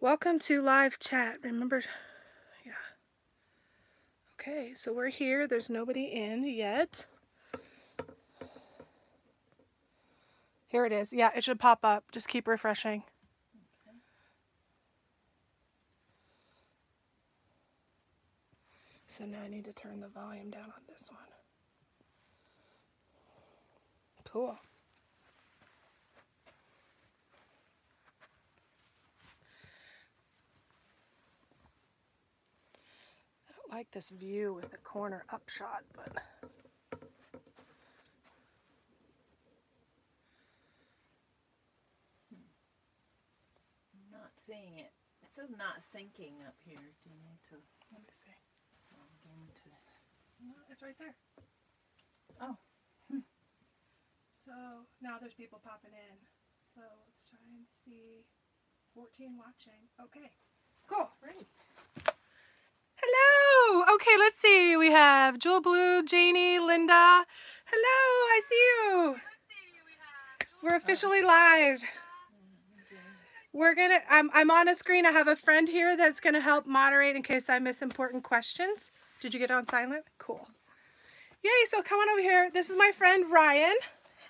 Welcome to live chat. Remember, yeah. Okay, so we're here. There's nobody in yet. Here it is. Yeah, it should pop up. Just keep refreshing. So now I need to turn the volume down on this one. Cool. Like this view with the corner upshot, but I'm not seeing it. It says not syncing up here. Do you need to let me see. into? No, it's right there. Oh. Hmm. So now there's people popping in. So let's try and see. 14 watching. Okay. Cool. Great. Hello. Oh, okay, let's see. We have Jewel Blue, Janie, Linda. Hello, I see you. We're officially live. We're gonna. I'm. I'm on a screen. I have a friend here that's gonna help moderate in case I miss important questions. Did you get on silent? Cool. Yay! So come on over here. This is my friend Riyon.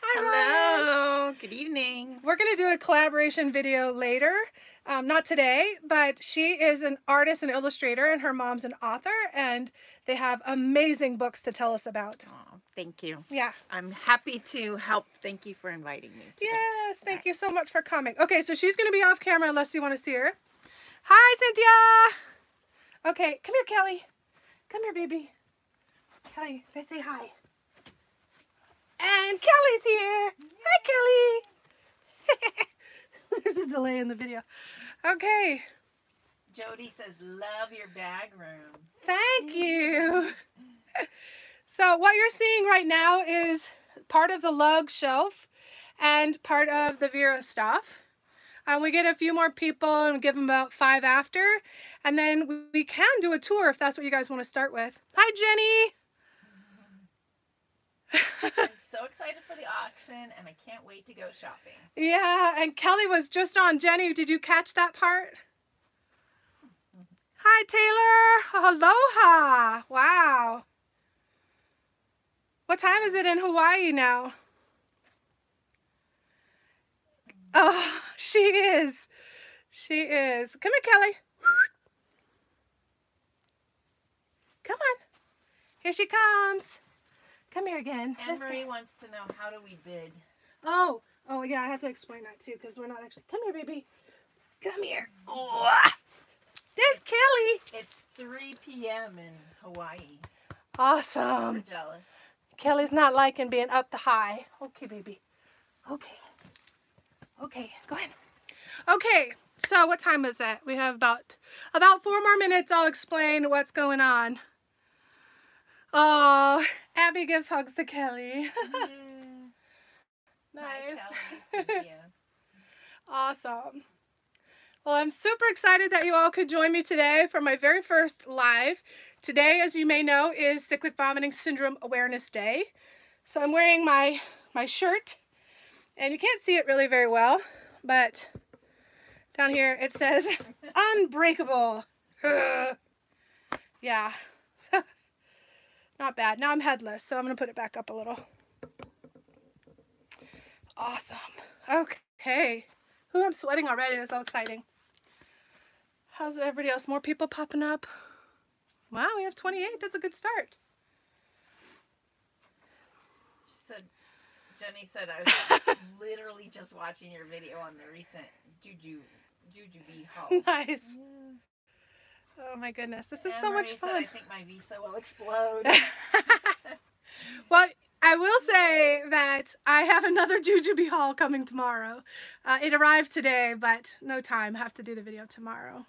Riyon. Hello. Good evening. We're going to do a collaboration video later. Um, not today, but she is an artist and illustrator, and her mom's an author, and they have amazing books to tell us about. Oh, thank you. Yeah. I'm happy to help. Thank you for inviting me. Today. Yes, thank you so much for coming. Okay, so she's going to be off camera unless you want to see her. Hi, Cynthia. Okay, come here, Kelly. Come here, baby. Kelly, let's say hi. And Kelly's here. Hi, Kelly. There's a delay in the video. Okay, Jody says, "Love your bag room." thank you. So what you're seeing right now is part of the lug shelf and part of the Vera stuff. Uh, we get a few more people and give them about five after. And then we- we can do a tour if that's what you guys want to start with. Hi, Jenny. I'm so excited for the auction, and I can't wait to go shopping. Yeah, and Kelly was just on. Jenny, did you catch that part? Hi, Taylor. Aloha. Wow. What time is it in Hawaii now? Oh, she is. She is. Come here, Kelly. Come on. Here she comes. Come here again. Anne Marie wants to know how do we bid. Oh, oh yeah, I have to explain that too because we're not actually. Come here, baby. Come here. Oh, There's Kelly. it's 3 p.m. in Hawaii. Awesome. We're jealous. Kelly's not liking being up the high. Okay, baby. Okay. Okay, go ahead. Okay, so what time is it? We have about about four more minutes. I'll explain what's going on. Oh, Abby gives hugs to Kelly. Mm-hmm. Hi, nice. Kelly, Awesome. Well, I'm super excited that you all could join me today for my very first live. Today, as you may know, is Cyclic Vomiting Syndrome Awareness Day. So I'm wearing my, my shirt, and you can't see it really very well, but down here it says Unbreakable. yeah. Not bad. Now I'm headless, so I'm going to put it back up a little. Awesome. Okay. Ooh, I'm sweating already. That's so exciting. How's everybody else? More people popping up? Wow, we have 28. That's a good start. She said, Jenny said, I was literally just watching your video on the recent Juju Jujube haul. nice. Oh my goodness. This is so much Anne-Marie fun. I think my visa will explode. well, I will say that I have another Jujube haul coming tomorrow. Uh, it arrived today, but no time. Have to do the video tomorrow.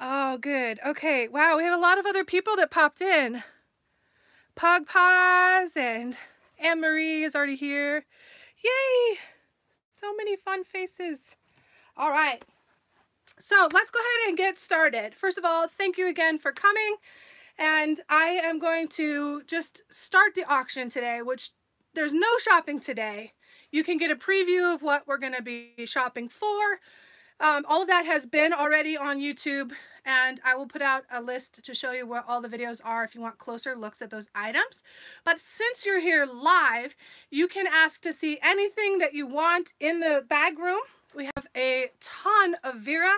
Oh, good. Okay. Wow, we have a lot of other people that popped in. Pug Paws and Anne Marie is already here. Yay! So many fun faces. All right. So let's go ahead and get started. First of all, thank you again for coming. And I am going to just start the auction today, which there's no shopping today. You can get a preview of what we're going to be shopping for um, all of that has been already on YouTube and I will put out a list to show you where all the videos are if you want closer looks at those items. But since you're here live, you can ask to see anything that you want in the bag room. We have a ton of Vera.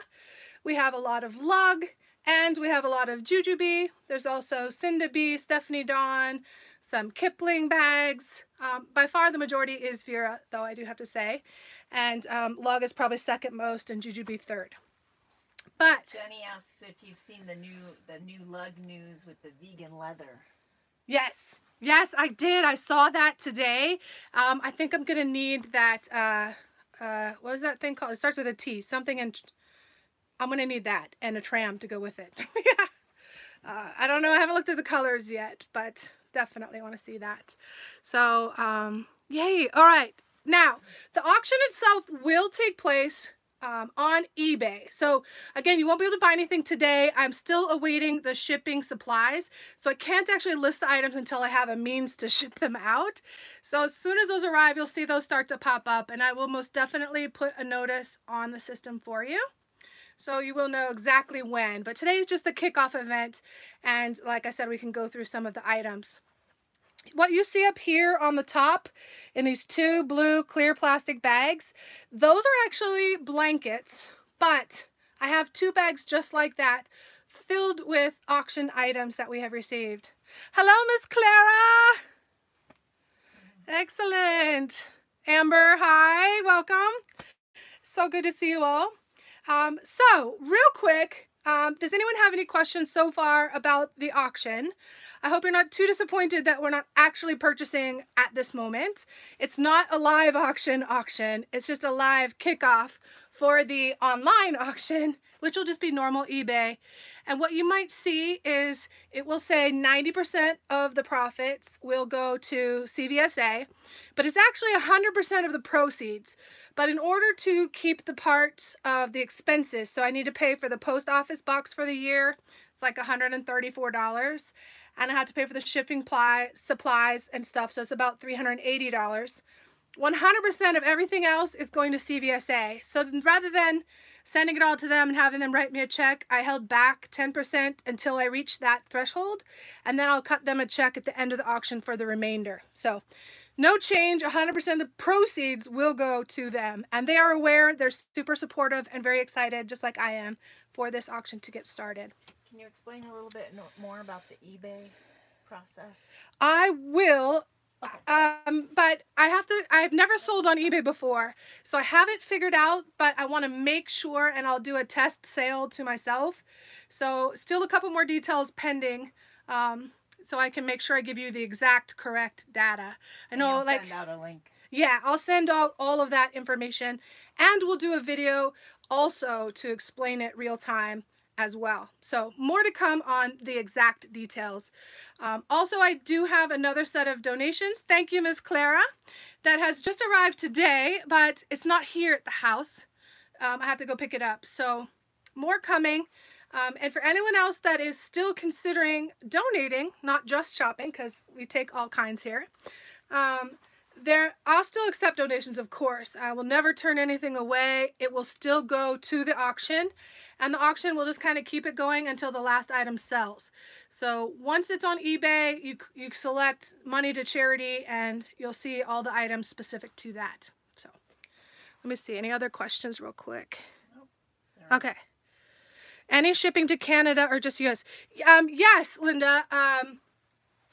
We have a lot of Lug and we have a lot of Jujube. There's also Cinda B, Stephanie Dawn, some Kipling bags. Um, by far the majority is Vera, though I do have to say. And um, Lug is probably second most and Jujube third. But Jenny asks if you've seen the new the new lug news with the vegan leather. yes, yes, I did. I saw that today. Um, I think I'm gonna need that. Uh, uh, what was that thing called? It starts with a T. Something and I'm gonna need that and a tram to go with it. yeah. Uh, I don't know. I haven't looked at the colors yet, but definitely want to see that. So, um, yay. All right. Now, the auction itself will take place um, on eBay. So again, you won't be able to buy anything today. I'm still awaiting the shipping supplies. So I can't actually list the items until I have a means to ship them out. So as soon as those arrive, you'll see those start to pop up and I will most definitely put a notice on the system for you. So you will know exactly when. But today is just the kickoff event. And like I said, we can go through some of the items what you see up here on the top in these two blue clear plastic bags, those are actually blankets, but I have two bags just like that filled with auction items that we have received. Hello, Miss Clara. Excellent. Amber, hi, welcome. So good to see you all. Um, so real quick, um, does anyone have any questions so far about the auction? I hope you're not too disappointed that we're not actually purchasing at this moment. It's not a live auction auction. It's just a live kickoff for the online auction, which will just be normal eBay. And what you might see is it will say 90% of the profits will go to CVSA, but it's actually 100% of the proceeds. But in order to keep the parts of the expenses, so I need to pay for the post office box for the year, it's like $134 and I have to pay for the shipping ply, supplies and stuff. So it's about $380. 100% of everything else is going to CVSA. So rather than sending it all to them and having them write me a check, I held back 10% until I reached that threshold. And then I'll cut them a check at the end of the auction for the remainder. So no change, 100% of the proceeds will go to them. And they are aware, they're super supportive and very excited, just like I am, for this auction to get started. Can you explain a little bit more about the eBay process? I will. Okay. Um, but I have to, I've never sold on eBay before, so I haven't figured out, but I want to make sure and I'll do a test sale to myself. So still a couple more details pending. Um, so I can make sure I give you the exact correct data. I know like send out a link. Yeah, I'll send out all of that information and we'll do a video also to explain it real time as well. So more to come on the exact details. Um, also, I do have another set of donations. Thank you, Ms. Clara. That has just arrived today, but it's not here at the house. Um, I have to go pick it up. So more coming. Um, and for anyone else that is still considering donating, not just shopping, because we take all kinds here, um, there I'll still accept donations, of course. I will never turn anything away. It will still go to the auction and the auction will just kind of keep it going until the last item sells. So once it's on eBay, you, you select money to charity and you'll see all the items specific to that. So let me see, any other questions real quick? Okay. Any shipping to Canada or just US? Um, yes, Linda. Um,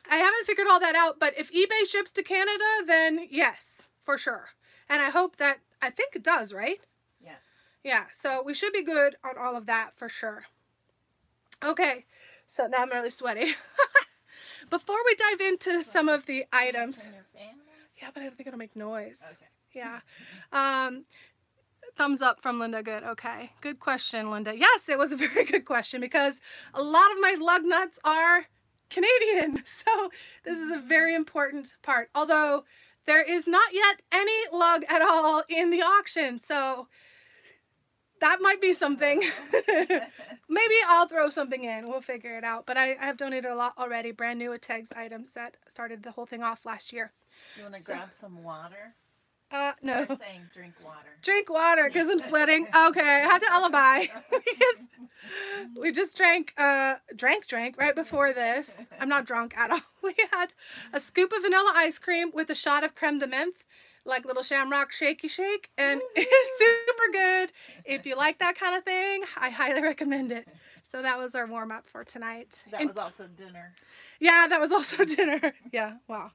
I haven't figured all that out, but if eBay ships to Canada, then yes, for sure. And I hope that, I think it does, right? Yeah, Yeah, so we should be good on all of that for sure. Okay, so now I'm really sweaty. Before we dive into some of the items. Yeah, but I don't think it'll make noise. Okay. Yeah. Um, thumbs up from Linda. Good. Okay. Good question, Linda. Yes, it was a very good question because a lot of my lug nuts are Canadian. So this is a very important part. Although there is not yet any lug at all in the auction. So that might be something. Maybe I'll throw something in. We'll figure it out. But I, I have donated a lot already, brand new Tags items that started the whole thing off last year. You want to so, grab some water? Uh, no. They're saying drink water. Drink water because I'm sweating. Okay, I have to alibi because we just drank, uh, drank, drank right before this. I'm not drunk at all. We had a scoop of vanilla ice cream with a shot of creme de menthe, like little shamrock shaky shake, and it's super good. If you like that kind of thing, I highly recommend it. So that was our warm up for tonight. That And- was also dinner. yeah, that was also dinner. Yeah, wow.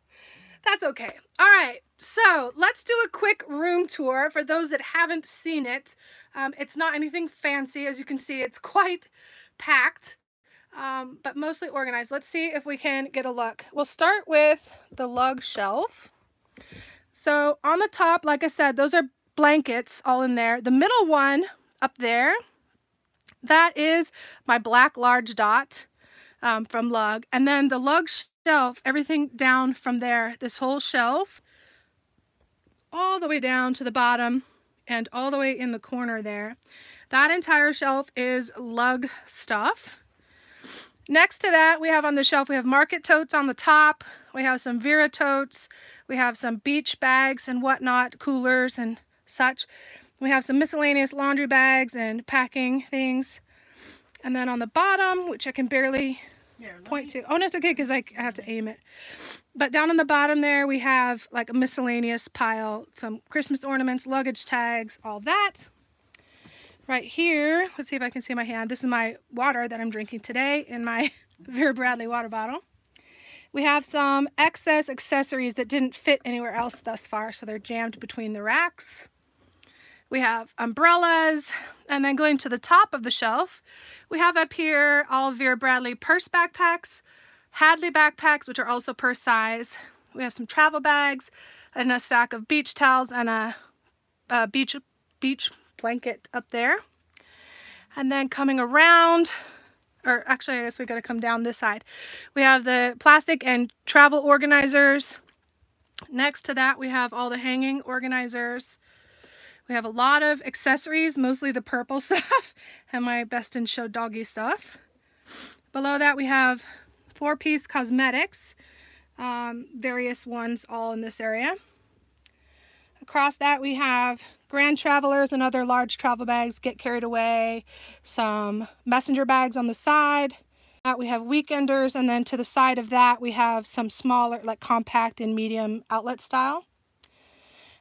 That's okay. All right, so let's do a quick room tour for those that haven't seen it. Um, it's not anything fancy. As you can see, it's quite packed, um, but mostly organized. Let's see if we can get a look. We'll start with the lug shelf. So on the top, like I said, those are blankets all in there. The middle one up there, that is my black large dot um, from Lug. And then the Lug shelf, everything down from there, this whole shelf, all the way down to the bottom and all the way in the corner there. That entire shelf is Lug stuff. Next to that, we have on the shelf, we have market totes on the top. We have some Vera totes. We have some beach bags and whatnot, coolers and such. We have some miscellaneous laundry bags and packing things. And then on the bottom, which I can barely Here, point me- to. Oh, no, it's okay because I, I have to aim it. But down on the bottom there, we have like a miscellaneous pile, some Christmas ornaments, luggage tags, all that. Right here, let's see if I can see my hand. This is my water that I'm drinking today in my Vera Bradley water bottle. We have some excess accessories that didn't fit anywhere else thus far, so they're jammed between the racks. We have umbrellas, and then going to the top of the shelf, we have up here all Vera Bradley purse backpacks, Hadley backpacks, which are also purse size. We have some travel bags and a stack of beach towels and a, a beach beach blanket up there. And then coming around, or actually I guess we got to come down this side. We have the plastic and travel organizers. Next to that we have all the hanging organizers. We have a lot of accessories, mostly the purple stuff and my Best in Show doggy stuff. Below that we have four-piece cosmetics, um, various ones all in this area. Across that we have Grand Travelers and other large travel bags, Get Carried Away, some messenger bags on the side. That we have Weekenders and then to the side of that we have some smaller, like compact and medium outlet style.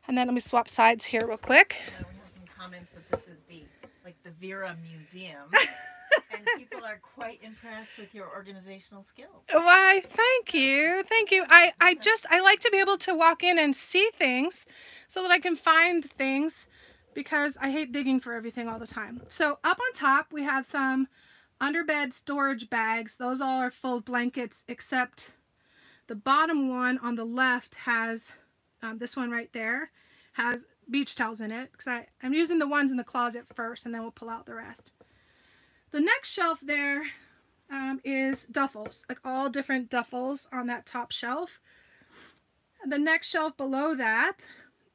And then let me swap sides here real quick. We have some comments that this is the like the Vera Museum, and people are quite impressed with your organizational skills. Why, thank you. Thank you. I, I just, I like to be able to walk in and see things so that I can find things because I hate digging for everything all the time. So up on top, we have some underbed storage bags. Those all are full blankets except the bottom one on the left has, um, this one right there, has beach towels in it because I'm using the ones in the closet first and then we'll pull out the rest. The next shelf there um, is duffels, like all different duffels on that top shelf. The next shelf below that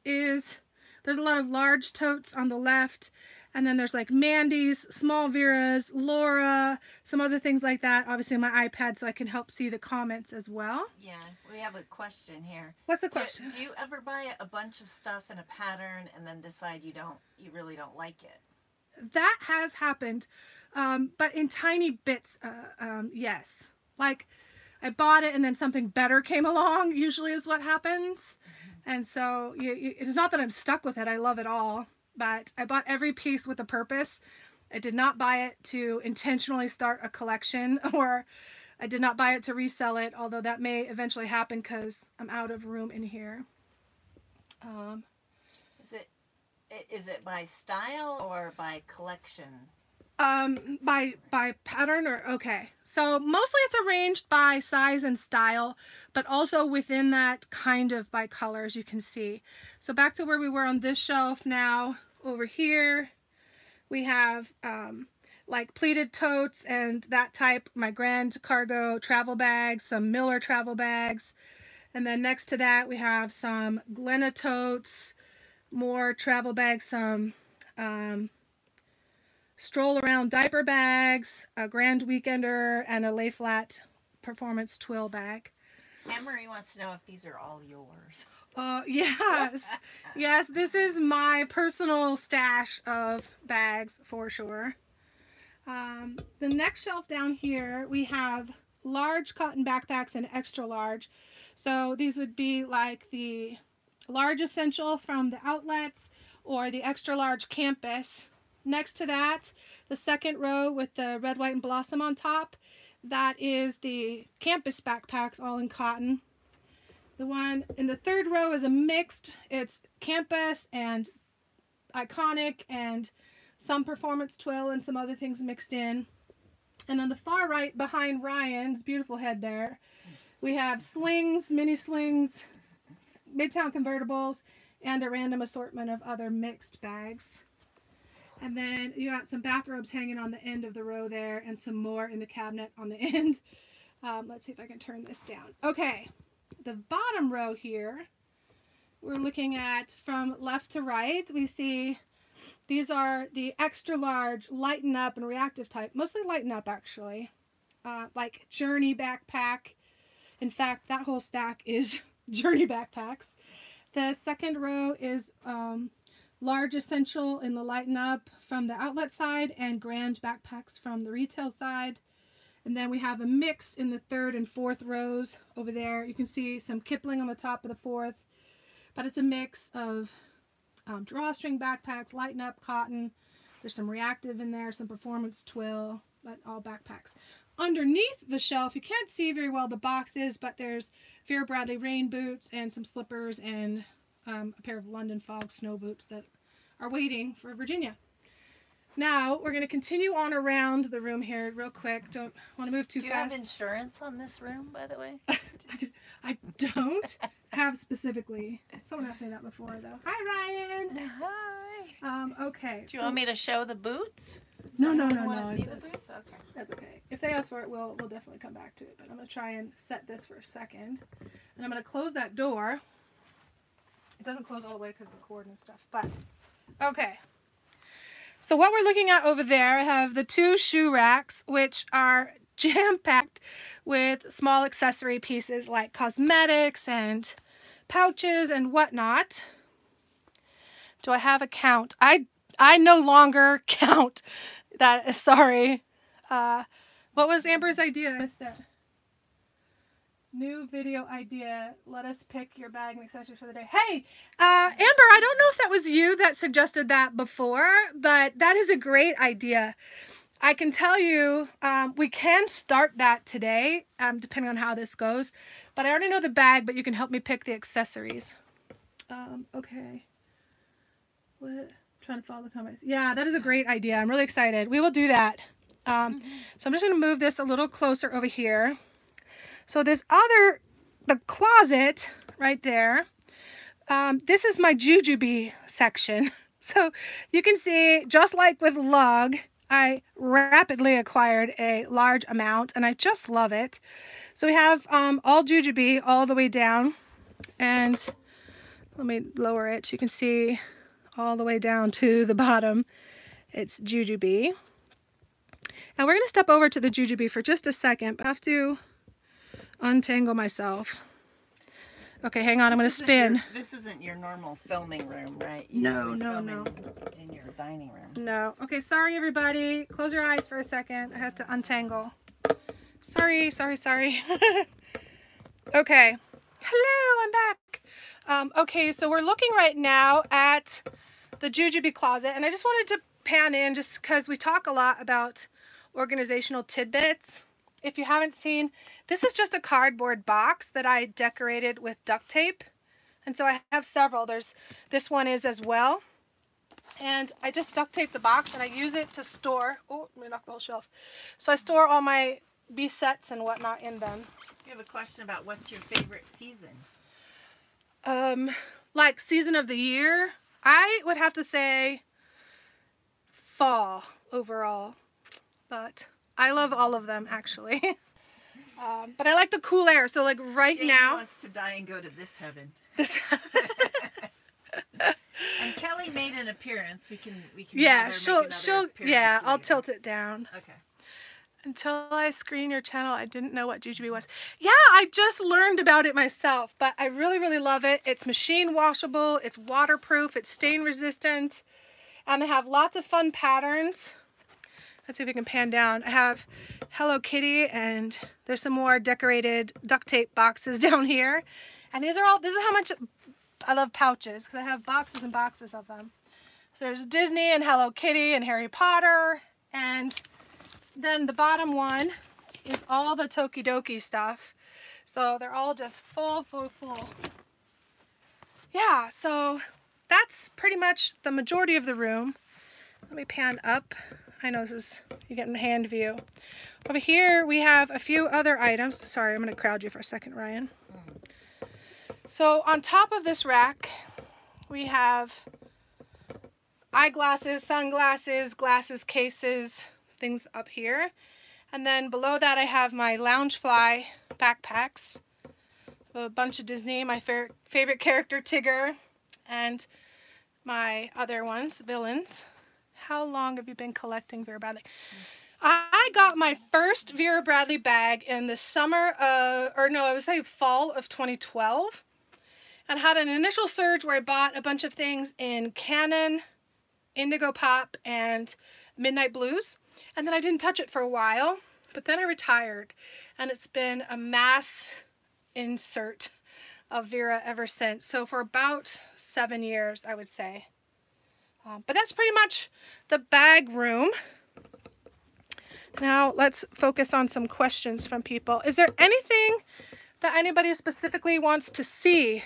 is, there's a lot of large totes on the left, and then there's like Mandy's, Small Vera's, Laura, some other things like that. Obviously on my iPad so I can help see the comments as well. Yeah, we have a question here. What's the Do, question? do you ever buy a bunch of stuff in a pattern and then decide you don't, you really don't like it? that has happened, um, but in tiny bits, uh, um, yes. Like I bought it and then something better came along, usually is what happens. And so you, you, it's not that I'm stuck with it, I love it all, but I bought every piece with a purpose. I did not buy it to intentionally start a collection or I did not buy it to resell it, although that may eventually happen because I'm out of room in here. Um, Is it, i- it by style or by collection? Um, by by pattern or okay. So mostly it's arranged by size and style, but also within that kind of by color, as you can see. So back to where we were on this shelf now. Over here, we have um, like pleated totes and that type. My Grand Cargo travel bags, some Miller travel bags, and then next to that we have some Glenna totes, more travel bags, some. Um, stroll around diaper bags, a grand weekender, and a lay flat performance twill bag. Marie wants to know if these are all yours. Uh, yes, yes. This is my personal stash of bags for sure. Um, the next shelf down here, we have large cotton backpacks and extra large. So these would be like the large essential from the outlets or the extra large campus. Next to that, the second row with the red, white, and blossom on top, that is the campus backpacks all in cotton. The one in the third row is a mixed, it's campus and iconic and some performance twill and some other things mixed in. And on the far right behind Riyon's beautiful head there, we have slings, mini slings, Midtown convertibles, and a random assortment of other mixed bags. And then you got some bathrobes hanging on the end of the row there and some more in the cabinet on the end. Um, let's see if I can turn this down. Okay, the bottom row here, we're looking at from left to right. We see these are the extra large lighten up and reactive type, mostly lighten up actually, uh, like Journey backpack. In fact, that whole stack is Journey backpacks. The second row is um, large essential in the lighten up from the outlet side and grand backpacks from the retail side. And then we have a mix in the third and fourth rows over there. You can see some Kipling on the top of the fourth, but it's a mix of um, drawstring backpacks, lighten up cotton. There's some reactive in there, some performance twill, but all backpacks. Underneath the shelf, you can't see very well the boxes, but there's Vera Bradley rain boots and some slippers and um, a pair of London Fog snow boots that are waiting for Virginia. Now, we're going to continue on around the room here real quick. Don't want to move too fast. Do you fast. have insurance on this room, by the way? I don't have specifically. Someone asked me that before, though. Hi, Riyon. Hi. Um, okay. Do you want me to show the boots? Does No, no, no, no, See the boots? Okay. That's okay. If they ask for it, we'll we'll definitely come back to it. But I'm gonna try and set this for a second, and I'm gonna close that door. It doesn't close all the way because of the cord and stuff. But okay. So what we're looking at over there, I have the two shoe racks, which are jam packed with small accessory pieces like cosmetics and pouches and whatnot. Do I have a count? I I no longer count. That sorry. Uh, what was Amber's idea? I missed. New video idea. Let us pick your bag and accessories for the day. Hey, uh, Amber, I don't know if that was you that suggested that before, but that is a great idea. I can tell you, um, we can start that today, um, depending on how this goes. But I already know the bag, but you can help me pick the accessories. Um, okay. What? I'm Trying to follow the comments. Yeah, that is a great idea. I'm really excited. We will do that. Um, so I'm just going to move this a little closer over here. So this other, the closet right there, um, this is my Jujube section. So you can see, just like with Lug, I rapidly acquired a large amount and I just love it. So we have um, all Jujube all the way down. And let me lower it you can see all the way down to the bottom. It's Jujube. And we're going to step over to the Jujube for just a second, but I have to untangle myself. Okay, hang on, I'm going to spin. your- this isn't your normal filming room, right? You No, no, no. In, in your dining room. No. Okay, sorry everybody. Close your eyes for a second. I had to untangle. Sorry, sorry, sorry. okay. Hello, I'm back. Um, okay, so we're looking right now at the Jujube closet, and I just wanted to pan in just because we talk a lot about organizational tidbits. If you haven't seen, this is just a cardboard box that I decorated with duct tape. And so I have several. There's this one is as well. And I just duct tape the box and I use it to store. Oh, let me knock the whole shelf. So I store all my B sets and whatnot in them. You have a question about what's your favorite season? Um, like season of the year, I would have to say fall overall. But I love all of them actually. um, but I like the cool air. So like right Jane now, wants to die and go to this heaven. this. And Kelly made an appearance. We can we can. yeah, she'll she'll yeah. I'll tilt it down. Okay. Until I screen your channel, I didn't know what Jujube was. Yeah, I just learned about it myself, but I really, really love it. It's machine washable, it's waterproof, it's stain resistant, and they have lots of fun patterns. Let's see if we can pan down. I have Hello Kitty, and there's some more decorated duct tape boxes down here. And these are all, this is how much I love pouches, because I have boxes and boxes of them. There's Disney and Hello Kitty and Harry Potter, and then the bottom one is all the Tokidoki stuff. So they're all just full, full, full. Yeah, so that's pretty much the majority of the room. Let me pan up. I know this is, you get in hand view. Over here we have a few other items. Sorry, I'm going to crowd you for a second, Riyon. So on top of this rack, we have eyeglasses, sunglasses, glasses cases, things up here. And then below that I have my Loungefly backpacks. A bunch of Disney, my favorite character Tigger, and my other ones, villains. How long have you been collecting Vera Bradley? I got my first Vera Bradley bag in the summer of, or no, I would say fall of 2012. And had an initial surge where I bought a bunch of things in Canon, Indigo Pop, and Midnight Blues. And then I didn't touch it for a while, but then I retired. And it's been a mass insert of Vera ever since. So for about seven years, I would say. Um, but that's pretty much the bag room. Now let's focus on some questions from people. Is there anything that anybody specifically wants to see?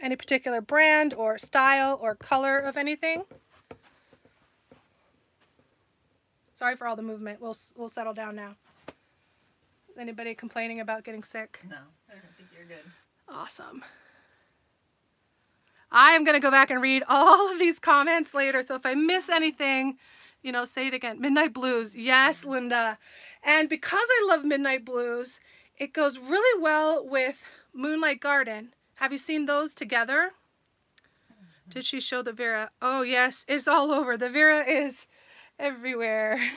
Any particular brand or style or color of anything? Sorry for all the movement. We'll, we'll settle down now. Anybody complaining about getting sick? No, I don't think you're good. Awesome. I am going to go back and read all of these comments later. So if I miss anything, you know, say it again. Midnight Blues. Yes, Linda. And because I love Midnight Blues, it goes really well with Moonlight Garden. Have you seen those together? Did she show the Vera? Oh, yes, it's all over. The Vera is everywhere.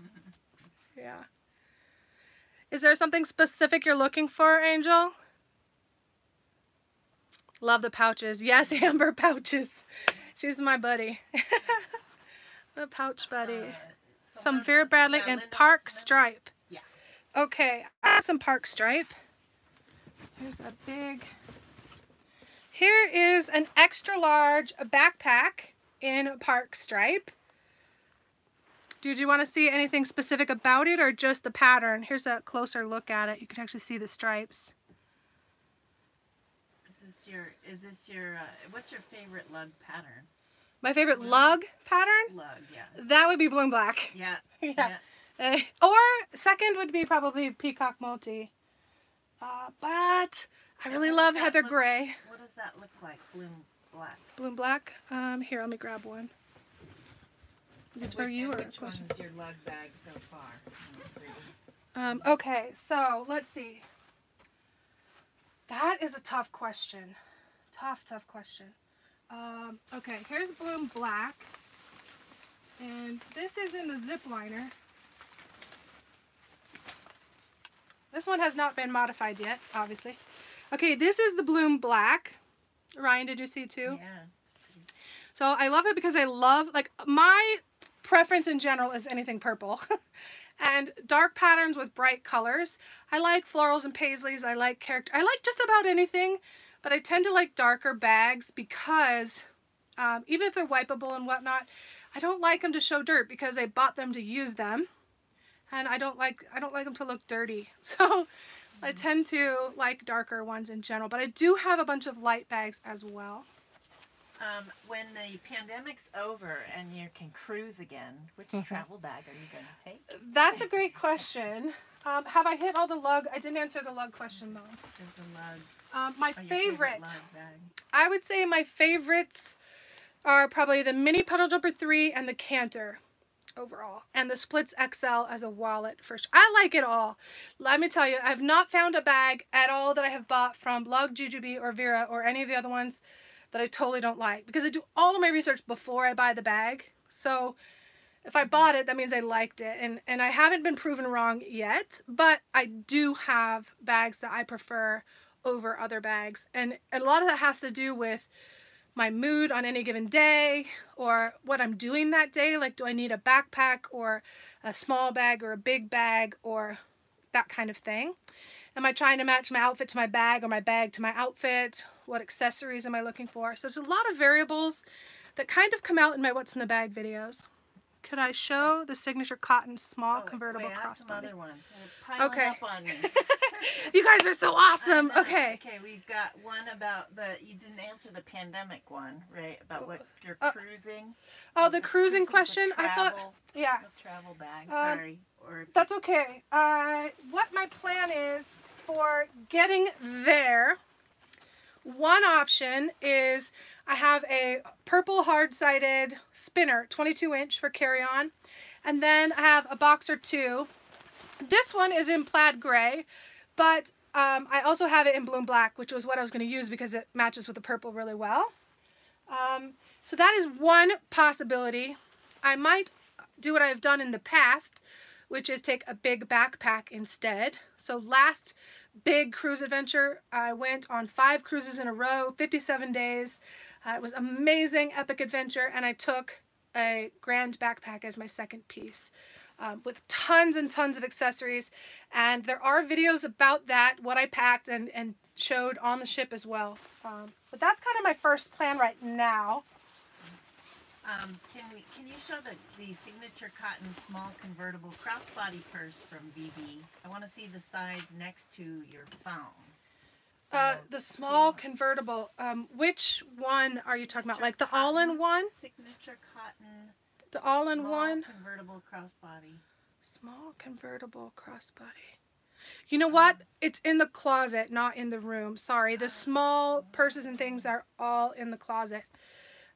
yeah. Is there something specific you're looking for, Angel? Love the pouches. Yes, Amber pouches. She's my buddy. a pouch buddy. Uh, some Vera Bradley and Park Stripe. Yeah. Okay, I have some Park Stripe. Here's a big... Here is an extra large backpack in Park Stripe. Did you want to see anything specific about it or just the pattern? Here's a closer look at it. You can actually see the stripes your is this your uh, what's your favorite lug pattern? My favorite lug, lug pattern? Lug, yeah. That would be blue and black. Yeah. yeah. yeah. Uh, or second would be probably peacock multi. Uh, but I really love heather look, gray. What does that look like? Blue and black. Blue and black. Um, here, let me grab one. Is this for you or which one's your lug bag so far? Um, okay, so let's see. That is a tough question. Tough, tough question. Um, okay, here's Bloom Black. And this is in the zip liner. This one has not been modified yet, obviously. Okay, this is the Bloom Black. Riyon, did you see too? Yeah. So I love it because I love, like, my preference in general is anything purple. and dark patterns with bright colors. I like florals and paisleys. I like character. I like just about anything, but I tend to like darker bags because um, even if they're wipeable and whatnot, I don't like them to show dirt because I bought them to use them, and I don't like I don't like them to look dirty. So I mm-hmm. tend to like darker ones in general, but I do have a bunch of light bags as well. Um, when the pandemic's over and you can cruise again, which mm -hmm. travel bag are you going to take? That's a great question. Um, have I hit all the lug? I didn't answer the lug question though. There's a lug. Um, my favorite, favorite I would say my favorites are probably the Mini Puddle Jumper 3 and the Canter overall. And the Splits XL as a wallet for sure. I like it all. Let me tell you, I've not found a bag at all that I have bought from Lug, Jujube, or Vera, or any of the other ones that I totally don't like because I do all of my research before I buy the bag. So If I mm-hmm. bought it, that means I liked it. And, and I haven't been proven wrong yet, but I do have bags that I prefer over other bags. And, and a lot of that has to do with my mood on any given day or what I'm doing that day. Like, do I need a backpack or a small bag or a big bag or that kind of thing? Am I trying to match my outfit to my bag or my bag to my outfit? What accessories am I looking for? So there's a lot of variables that kind of come out in my what's in the bag videos. Could I show the signature cotton small Oh, convertible wait, crossbody? other ones. They're piling Okay. up on me. you guys are so awesome. Okay. Okay, we've got one about the. You didn't answer the pandemic one, right? About what you're Uh, cruising. Oh, the You're cruising with question. I thought, yeah, travel bag. Um, Sorry. Or that's okay. Uh, what my plan is for getting there. One option is I have a purple hard-sided spinner, 22 inch for carry-on, and then I have a boxer two. This one is in plaid gray, but um, I also have it in bloom black, which was what I was going to use because it matches with the purple really well. Um, so that is one possibility. I might do what I've done in the past, which is take a big backpack instead. So last big cruise adventure, I went on five cruises in a row, 57 days. Uh, it was amazing, epic adventure, and I took a grand backpack as my second piece. Um, with tons and tons of accessories and there are videos about that what I packed and, and showed on the ship as well um, but that's kind of my first plan right now Um, can we? Can you show the the signature cotton small convertible crossbody purse from BB? I want to see the size next to your phone. So, uh, the small convertible um, which one are you talking about like the all-in-one signature cotton. the all-in-one convertible crossbody. Small convertible crossbody. You know what? It's in the closet, not in the room. Sorry. The small purses and things are all in the closet.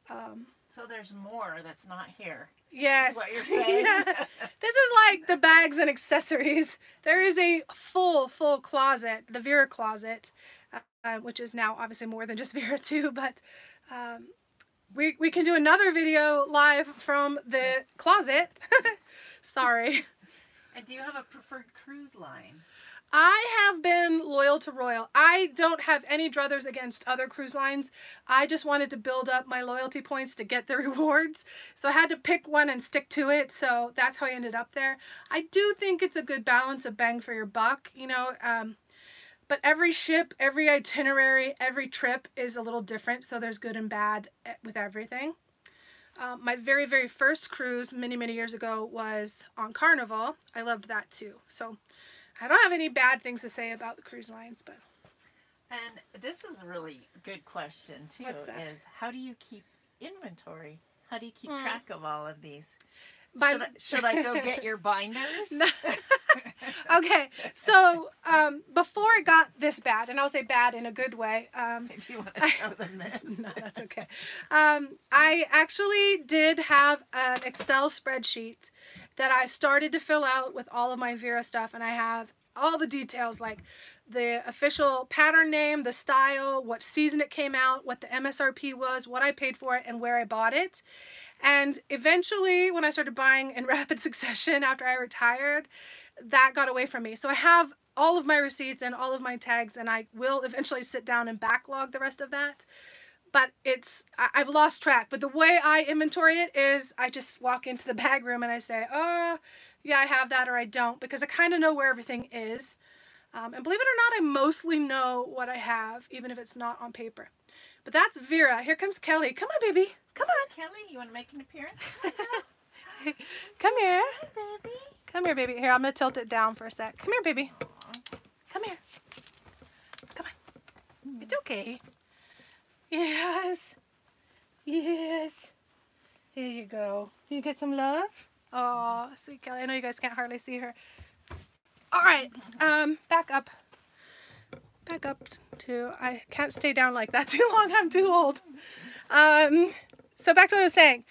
Um, So there's more that's not here. yes. What you're saying? Yeah. This is like the bags and accessories. There is a full, full closet, the Vera closet, uh, which is now obviously more than just Vera too, but um, we, we can do another video live from the closet. Sorry. and do you have a preferred cruise line? I have been loyal to Royal. I don't have any druthers against other cruise lines. I just wanted to build up my loyalty points to get the rewards. So I had to pick one and stick to it. So that's how I ended up there. I do think it's a good balance of bang for your buck, you know. Um, but every ship, every itinerary, every trip is a little different. So there's good and bad eh, with everything. Um, my very, very first cruise many, many years ago was on Carnival. I loved that too. So I don't have any bad things to say about the cruise lines, but And this is a really good question too. Is how do you keep inventory? How do you keep Hmm. track of all of these? by should, I, should I go get your binders? Okay, so um, before it got this bad, and I'll say bad in a good way. Um, If you want to show them this. no, that's okay. Um, I actually did have an Excel spreadsheet that I started to fill out with all of my Vera stuff, and I have all the details like the official pattern name, the style, what season it came out, what the MSRP was, what I paid for it, and where I bought it. And eventually, when I started buying in rapid succession after I retired, that got away from me. So I have all of my receipts and all of my tags, and I will eventually sit down and backlog the rest of that. But it's, I- I've lost track. But the way I inventory it is I just walk into the bag room and I say, oh, yeah, I have that or I don't, because I kind of know where everything is. Um, and believe it or not, I mostly know what I have, even if it's not on paper. But that's Vera. Here comes Kelly. Come on, baby. Come on. Kelly, you want to make an appearance? Come here. Hi, baby. Come here, baby. Here, I'm going to tilt it down for a sec. Come here, baby. Come here. Come on. It's okay. Yes. Yes. Here you go. You get some love? Oh, sweet Kelly. I know you guys can't hardly see her. All right. Um, back up. Back up to. I can't stay down like that too long. I'm too old. Um, so back to what I was saying.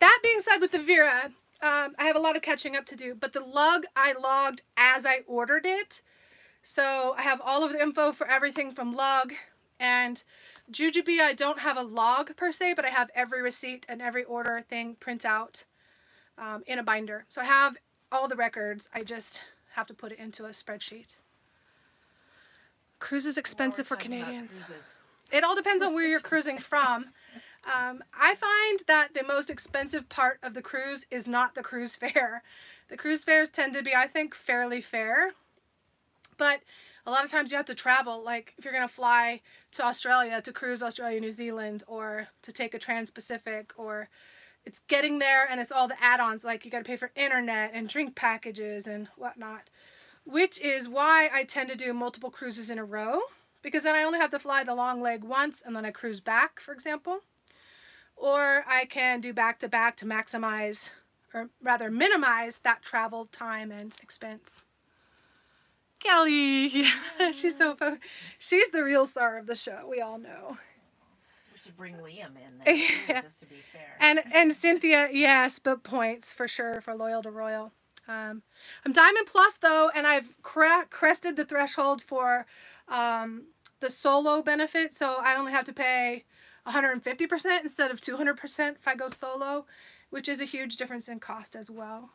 That being said, with the Vera, um, I have a lot of catching up to do. But the lug I logged as I ordered it. So I have all of the info for everything from lug and Jujube. I don't have a log per se, but I have every receipt and every order thing print out um, in a binder. So I have all the records. I just have to put it into a spreadsheet. Cruise is expensive for While we're talking about Canadians. It all depends on where you're cruising from. Um, I find that the most expensive part of the cruise is not the cruise fare. The cruise fares tend to be, I think, fairly fair. But a lot of times you have to travel, like if you're to fly to Australia to cruise Australia, New Zealand, or to take a Trans Pacific, or it's getting there and it's all the add ons, like you got to pay for internet and drink packages and whatnot. Which is why I tend to do multiple cruises in a row because then I only have to fly the long leg once and then I cruise back, for example. Or I can do back to back to maximize, or rather minimize that travel time and expense. Kelly, yeah, she's so fun. She's the real star of the show. We all know. we should bring Liam in there, Yeah. just to be fair. And and Cynthia, yes, but points for sure for loyal to royal. Um, I'm Diamond Plus though, and I've cre- crested the threshold for um, the solo benefit, so I only have to pay 150% instead of 200% if I go solo, which is a huge difference in cost as well.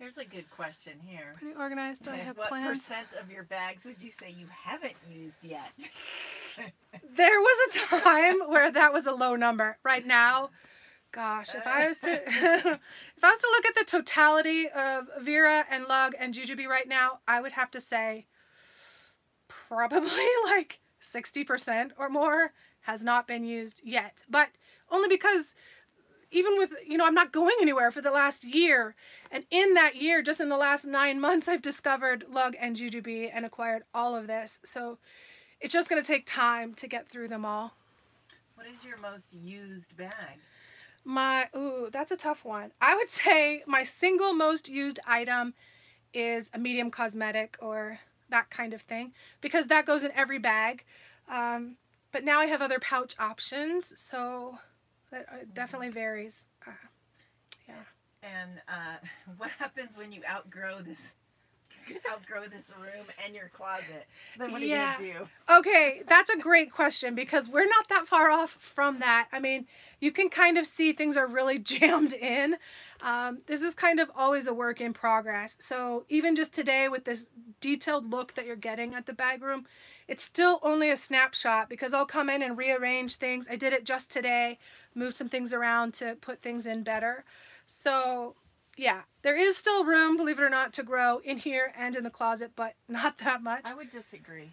Here's a good question here. Pretty organized. Do I have what plans? percent of your bags would you say you haven't used yet? There was a time where that was a low number. Right now, gosh, if I was to if I was to look at the totality of Vera and Lug and Jujube right now, I would have to say probably like 60% or more has not been used yet. But only because even with you know I'm not going anywhere for the last year and in that year just in the last 9 months I've discovered Lug and Jujube and acquired all of this. So it's just going to take time to get through them all. what is your most used bag? My ooh, that's a tough one. I would say my single most used item is a medium cosmetic or that kind of thing because that goes in every bag. Um, but now I have other pouch options, so that uh, definitely varies. Uh, And uh, what happens when you outgrow this? Outgrow this room and your closet. Then what are Yeah. you gonna do? Okay, that's a great question because we're not that far off from that. I mean, you can kind of see things are really jammed in. Um, this is kind of always a work in progress. So even just today with this detailed look that you're getting at the bag room, it's still only a snapshot because I'll come in and rearrange things. I did it just today, moved some things around to put things in better. So yeah, there is still room, believe it or not, to grow in here and in the closet, but not that much. I would disagree.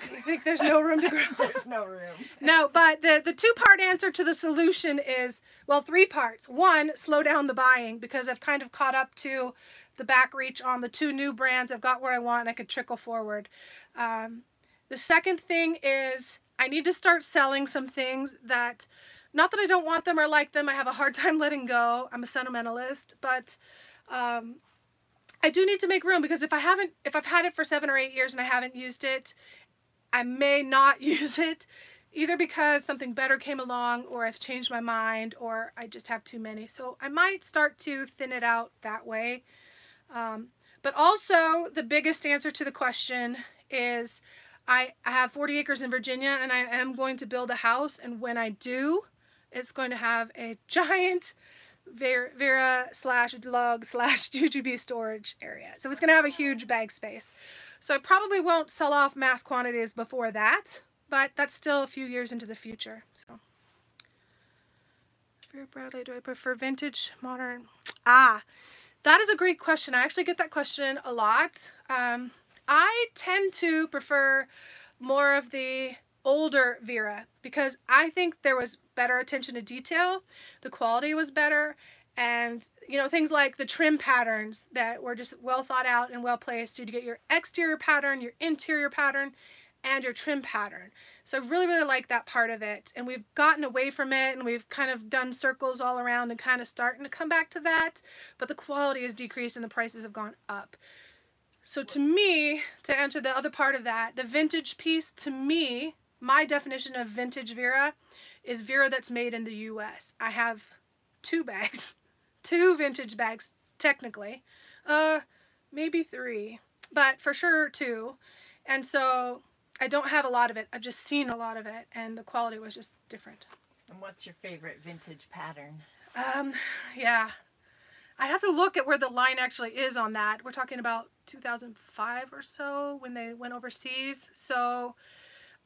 I think there's no room to grow. There's no room. No, but the, the two part answer to the solution is well, three parts. One, slow down the buying because I've kind of caught up to the back reach on the two new brands. I've got what I want and I could trickle forward. Um, the second thing is I need to start selling some things that, not that I don't want them or like them, I have a hard time letting go. I'm a sentimentalist, but um, I do need to make room because if I haven't, if I've had it for seven or eight years and I haven't used it, I may not use it either because something better came along or I've changed my mind or I just have too many. So I might start to thin it out that way. Um, but also the biggest answer to the question is I, I have 40 acres in Virginia and I am going to build a house and when I do, it's going to have a giant Vera, Vera slash lug slash Jujube storage area. So it's going to have a huge bag space. So I probably won't sell off mass quantities before that, but that's still a few years into the future. So, Vera Bradley, do I prefer vintage, modern? Ah, that is a great question. I actually get that question a lot. Um, I tend to prefer more of the older Vera because I think there was better attention to detail, the quality was better, and you know things like the trim patterns that were just well thought out and well placed. You get your exterior pattern, your interior pattern, and your trim pattern. So I really really like that part of it, and we've gotten away from it, and we've kind of done circles all around and kind of starting to come back to that, but the quality has decreased and the prices have gone up. So to me, to answer the other part of that, the vintage piece to me, my definition of vintage Vera is Vera that's made in the US. I have two bags, two vintage bags technically. Uh maybe 3, but for sure two. And so I don't have a lot of it. I've just seen a lot of it and the quality was just different. And what's your favorite vintage pattern? Um yeah. I have to look at where the line actually is on that. We're talking about 2005 or so when they went overseas. So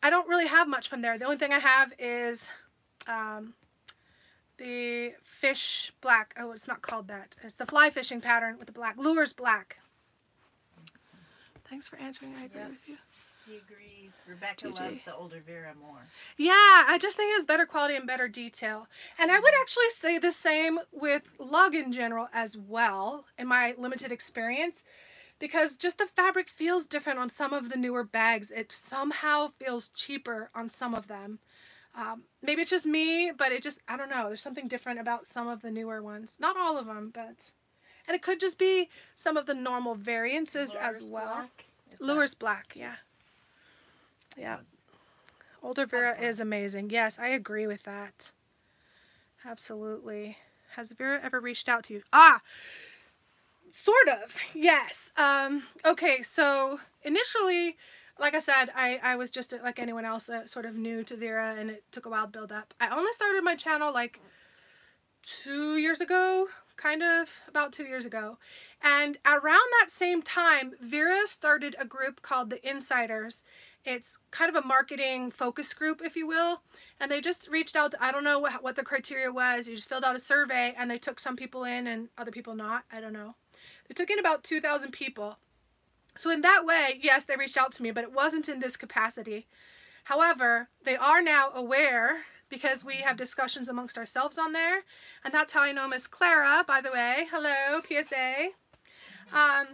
I don't really have much from there. The only thing I have is um, the fish black. Oh, it's not called that. It's the fly fishing pattern with the black. Lures black. Thanks for answering. I agree Yep. with you. He agrees. Rebecca GG. loves the older Vera more. Yeah, I just think it it's better quality and better detail. And I would actually say the same with lug in general as well, in my limited experience, because just the fabric feels different on some of the newer bags. It somehow feels cheaper on some of them. Um, maybe it's just me, but it just, I don't know, there's something different about some of the newer ones. Not all of them, but. And it could just be some of the normal variances as well. black? Is that- Lures black, yeah. Yeah. Older Vera Okay. is amazing. Yes, I agree with that. Absolutely. Has Vera ever reached out to you? Ah, sort of. Yes. Um, okay, so initially, like I said, I, I was just like anyone else, uh, sort of new to Vera, and it took a while to build up. I only started my channel like two years ago, kind of about two years ago. And around that same time, Vera started a group called the Insiders. It's kind of a marketing focus group, if you will. And they just reached out. To, I don't know what, what the criteria was. You just filled out a survey and they took some people in and other people not. I don't know. They took in about 2,000 people. So in that way, yes, they reached out to me, but it wasn't in this capacity. However, they are now aware because we have discussions amongst ourselves on there. And that's how I know Miss Clara, by the way. Hello, PSA. Um,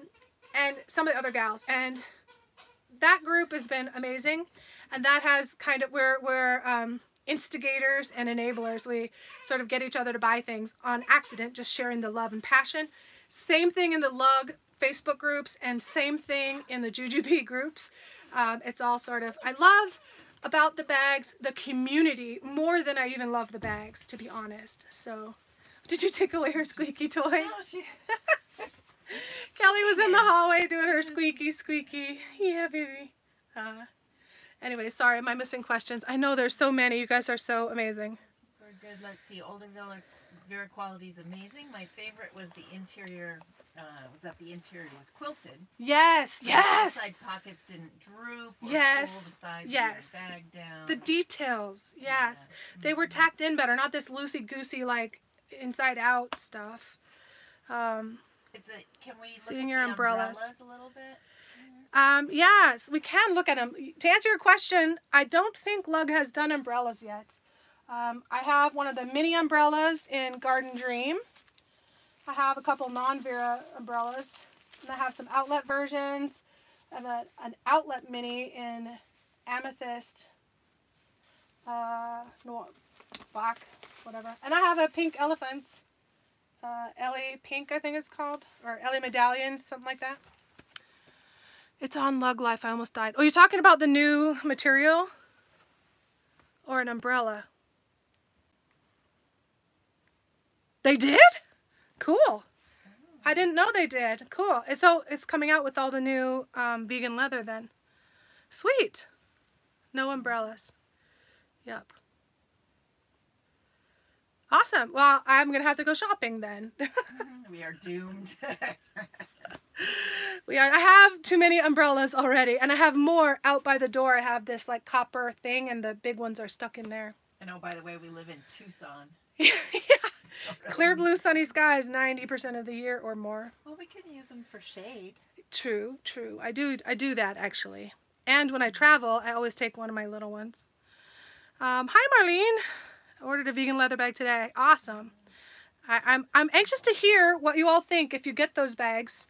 and some of the other gals. And that group has been amazing. And that has kind of, we're, we're um, instigators and enablers. We sort of get each other to buy things on accident, just sharing the love and passion. Same thing in the lug Facebook groups and same thing in the Jujube groups. Um, it's all sort of, I love about the bags, the community, more than I even love the bags, to be honest. So, did you take away her squeaky toy? No, she. Kelly was in the hallway doing her squeaky squeaky. Yeah, baby. Uh, anyway, sorry, am I missing questions? I know there's so many. You guys are so amazing. We're good. Let's see. Older Vera, Vera quality is amazing. My favorite was the interior. Uh, was that the interior was quilted. Yes, The yes. Side pockets didn't droop. Or Yes, the sides yes. The details, yes. Yeah. They were Mhm. tacked in better, not this loosey goosey like inside out stuff. Um, Is it? Can we look Seeing at your the umbrellas. umbrellas a little bit? um, yes, we can look at them. To answer your question, I don't think Lug has done umbrellas yet. Um, I have one of the mini umbrellas in Garden Dream. I have a couple non-Vera umbrellas. And I have some outlet versions. I have a, an outlet mini in Amethyst. Uh, no, black, whatever. And I have a pink elephants. Uh, Ellie Pink, I think it's called. Or Ellie Medallions, something like that. It's on Lug Life. I almost died. Oh, you're talking about the new material? Or an umbrella? They did? Cool. I didn't know they did. Cool. So it's coming out with all the new um, vegan leather then. Sweet. No umbrellas. Yep. Awesome. Well, I'm going to have to go shopping then. we are doomed. we are I have too many umbrellas already and I have more out by the door. I have this like copper thing and the big ones are stuck in there. and oh, by the way, we live in Tucson. Yeah. Clear blue sunny skies 90% of the year or more. Well, we can use them for shade. True, true. I do I do that actually. And when I travel, I always take one of my little ones. Um, hi Marlene. I ordered a vegan leather bag today. Awesome. I, I'm I'm anxious to hear what you all think if you get those bags.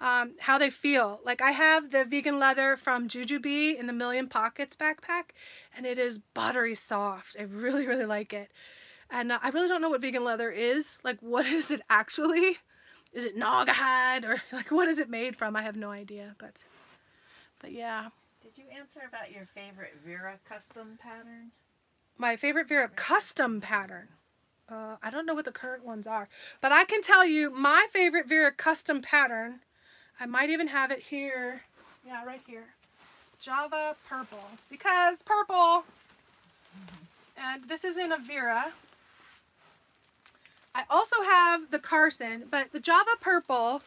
Um, how they feel. Like I have the vegan leather from Jujube in the Million Pockets backpack, and it is buttery soft. I really really like it. And uh, I really don't know what vegan leather is. Like, what is it actually? Is it Naugahyde or like what is it made from? I have no idea. But, but yeah, Did you answer about your favorite Vera custom pattern? my favorite Vera custom pattern. Uh, I don't know what the current ones are, but I can tell you my favorite Vera custom pattern. I might even have it here. Yeah, right here. Java purple because purple. And this is in a Vera. I also have the Carson, but the Java Purple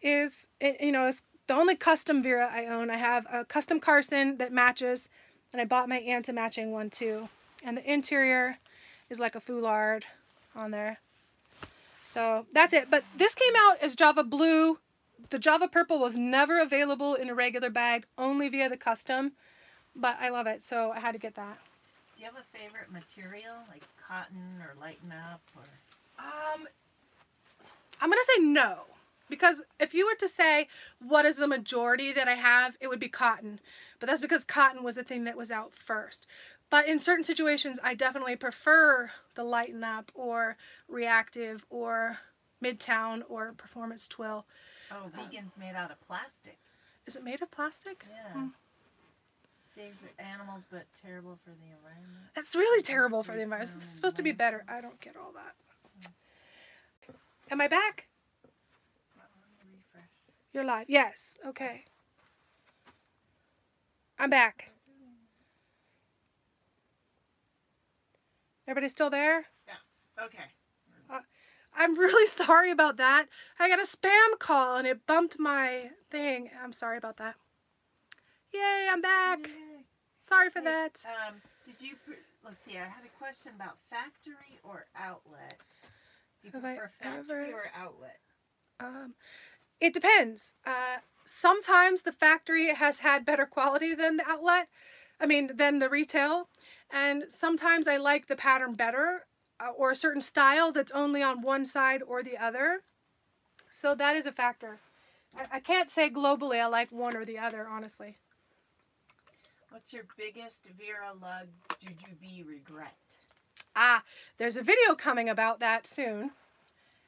is, you know, is the only custom Vera I own. I have a custom Carson that matches, and I bought my Anta matching one too. And the interior is like a foulard on there. So that's it. But this came out as Java Blue. The Java Purple was never available in a regular bag, only via the custom. But I love it, so I had to get that. Do you have a favorite material, like cotton or lighten up or? Um, I'm gonna say no, because if you were to say what is the majority that I have, it would be cotton. But that's because cotton was the thing that was out first. But in certain situations, I definitely prefer the lighten up or reactive or midtown or performance twill. Oh, vegan's made out of plastic. Is it made of plastic? Yeah. Hmm. Saves the animals, but terrible for the environment. It's really terrible for the environment. It's supposed to be better. I don't get all that. Am I back? Well, let me refresh. You're live. Yes. Okay. I'm back. Everybody still there? Yes. Okay. Uh, I'm really sorry about that. I got a spam call and it bumped my thing. I'm sorry about that. Yay, I'm back. Yay. Sorry for Hey, that. Um, did you? Let's see. I had a question about factory or outlet. Do you Have I prefer factory ever- or outlet? Um, it depends. Uh, sometimes the factory has had better quality than the outlet. I mean, than the retail. And sometimes I like the pattern better uh, or a certain style that's only on one side or the other. So that is a factor. I, I can't say globally I like one or the other, honestly. What's your biggest Vera Lug Jujube regret? Ah, there's a video coming about that soon.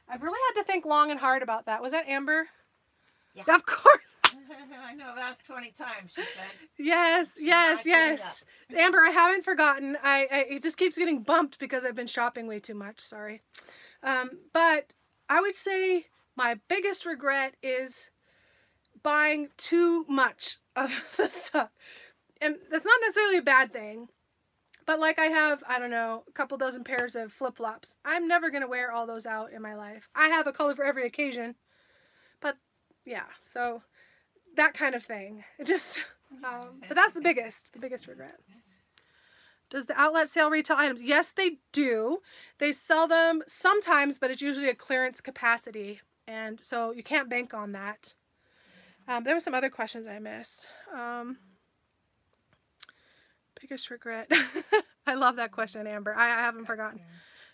I've really had to think long and hard about that. Was that Amber? Yeah. Of course. I know I've asked 20 times, she said. Yes, yes, yes. Amber, I haven't forgotten. I, I it just keeps getting bumped because I've been shopping way too much. Sorry, um, but I would say my biggest regret is buying too much of the stuff, and that's not necessarily a bad thing. But like I have, I don't know, a couple dozen pairs of flip flops. I'm never gonna wear all those out in my life. I have a color for every occasion, but yeah, so that kind of thing. It just. Um, but that's the biggest, the biggest regret. Does the outlet sell retail items? Yes, they do. They sell them sometimes, but it's usually a clearance capacity. And so you can't bank on that. Um, there were some other questions I missed. Um, biggest regret. I love that question, Amber. I, I haven't forgotten.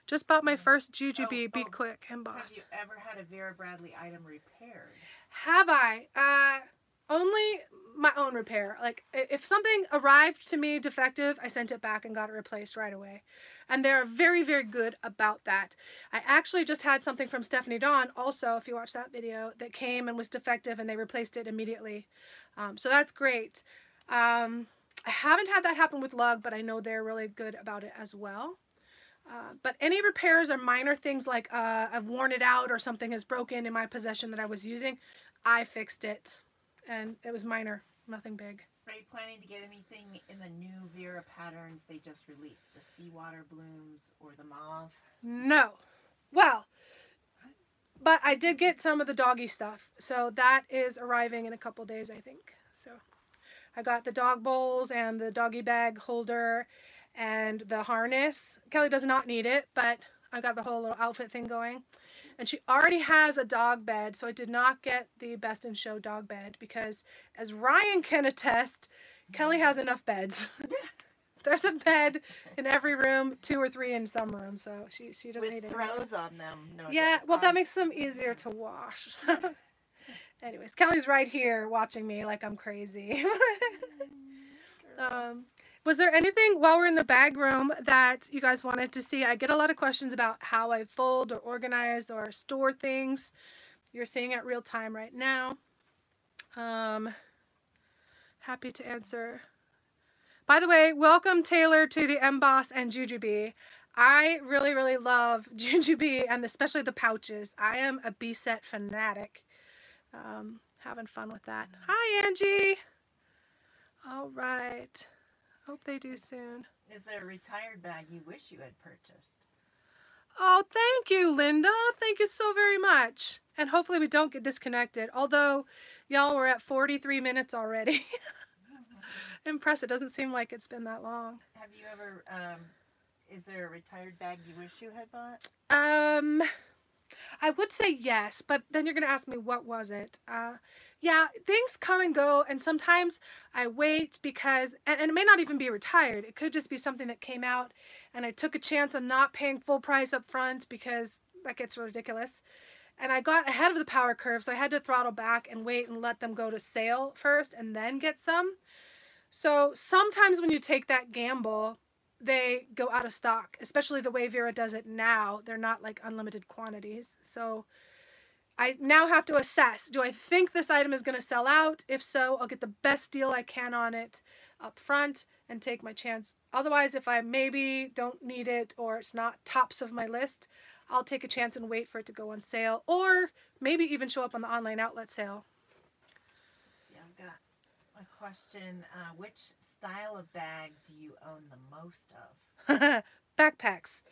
Just bought my first Jujube. Oh, Be oh. quick and Have you ever had a Vera Bradley item repaired? Have I? Uh, only my own repair. Like if something arrived to me defective, I sent it back and got it replaced right away. And they're very, very good about that. I actually just had something from Stephanie Dawn also, if you watch that video, that came and was defective and they replaced it immediately. Um, so that's great. Um, I haven't had that happen with Lug, but I know they're really good about it as well. Uh, but any repairs or minor things like uh, I've worn it out or something is broken in my possession that I was using, I fixed it, and it was minor, nothing big. Are you planning to get anything in the new Vera patterns they just released? The seawater blooms or the mauve? No. Well, but I did get some of the doggy stuff, so that is arriving in a couple days, I think. So I got the dog bowls and the doggy bag holder and the harness. Kelly does not need it, but I got the whole little outfit thing going. And she already has a dog bed, so I did not get the best in show dog bed because, as Ryan can attest, Kelly has enough beds. There's a bed in every room, two or three in some rooms, so she she doesn't need With it. throws on them. No Yeah, well, that makes them easier to wash. So. Anyways, Kelly's right here watching me like I'm crazy. um, was there anything while we're in the bag room that you guys wanted to see? I get a lot of questions about how I fold or organize or store things. You're seeing it real time right now. Um, happy to answer. By the way, welcome Taylor to the Emboss and Jujube. I really, really love Jujube and especially the pouches. I am a B-set fanatic. Um, having fun with that. Hi, Angie. All right. Hope they do soon. Is there a retired bag you wish you had purchased? Oh, thank you, Linda. Thank you so very much. And hopefully we don't get disconnected. Although, y'all, we're at 43 minutes already. Impressed. It doesn't seem like it's been that long. Have you ever, um, is there a retired bag you wish you had bought? Um, I would say yes, but then you're going to ask me what was it. Uh, yeah, things come and go, and sometimes I wait because, and, and it may not even be retired. It could just be something that came out, and I took a chance on not paying full price up front because that gets ridiculous. And I got ahead of the power curve, so I had to throttle back and wait and let them go to sale first and then get some. So sometimes when you take that gamble, they go out of stock, especially the way Vera does it now. They're not like unlimited quantities. So I now have to assess, do I think this item is going to sell out? If so, I'll get the best deal I can on it up front and take my chance. Otherwise, if I maybe don't need it or it's not tops of my list, I'll take a chance and wait for it to go on sale or maybe even show up on the online outlet sale. See, I've got a question. Uh, which style of bag do you own the most of? backpacks.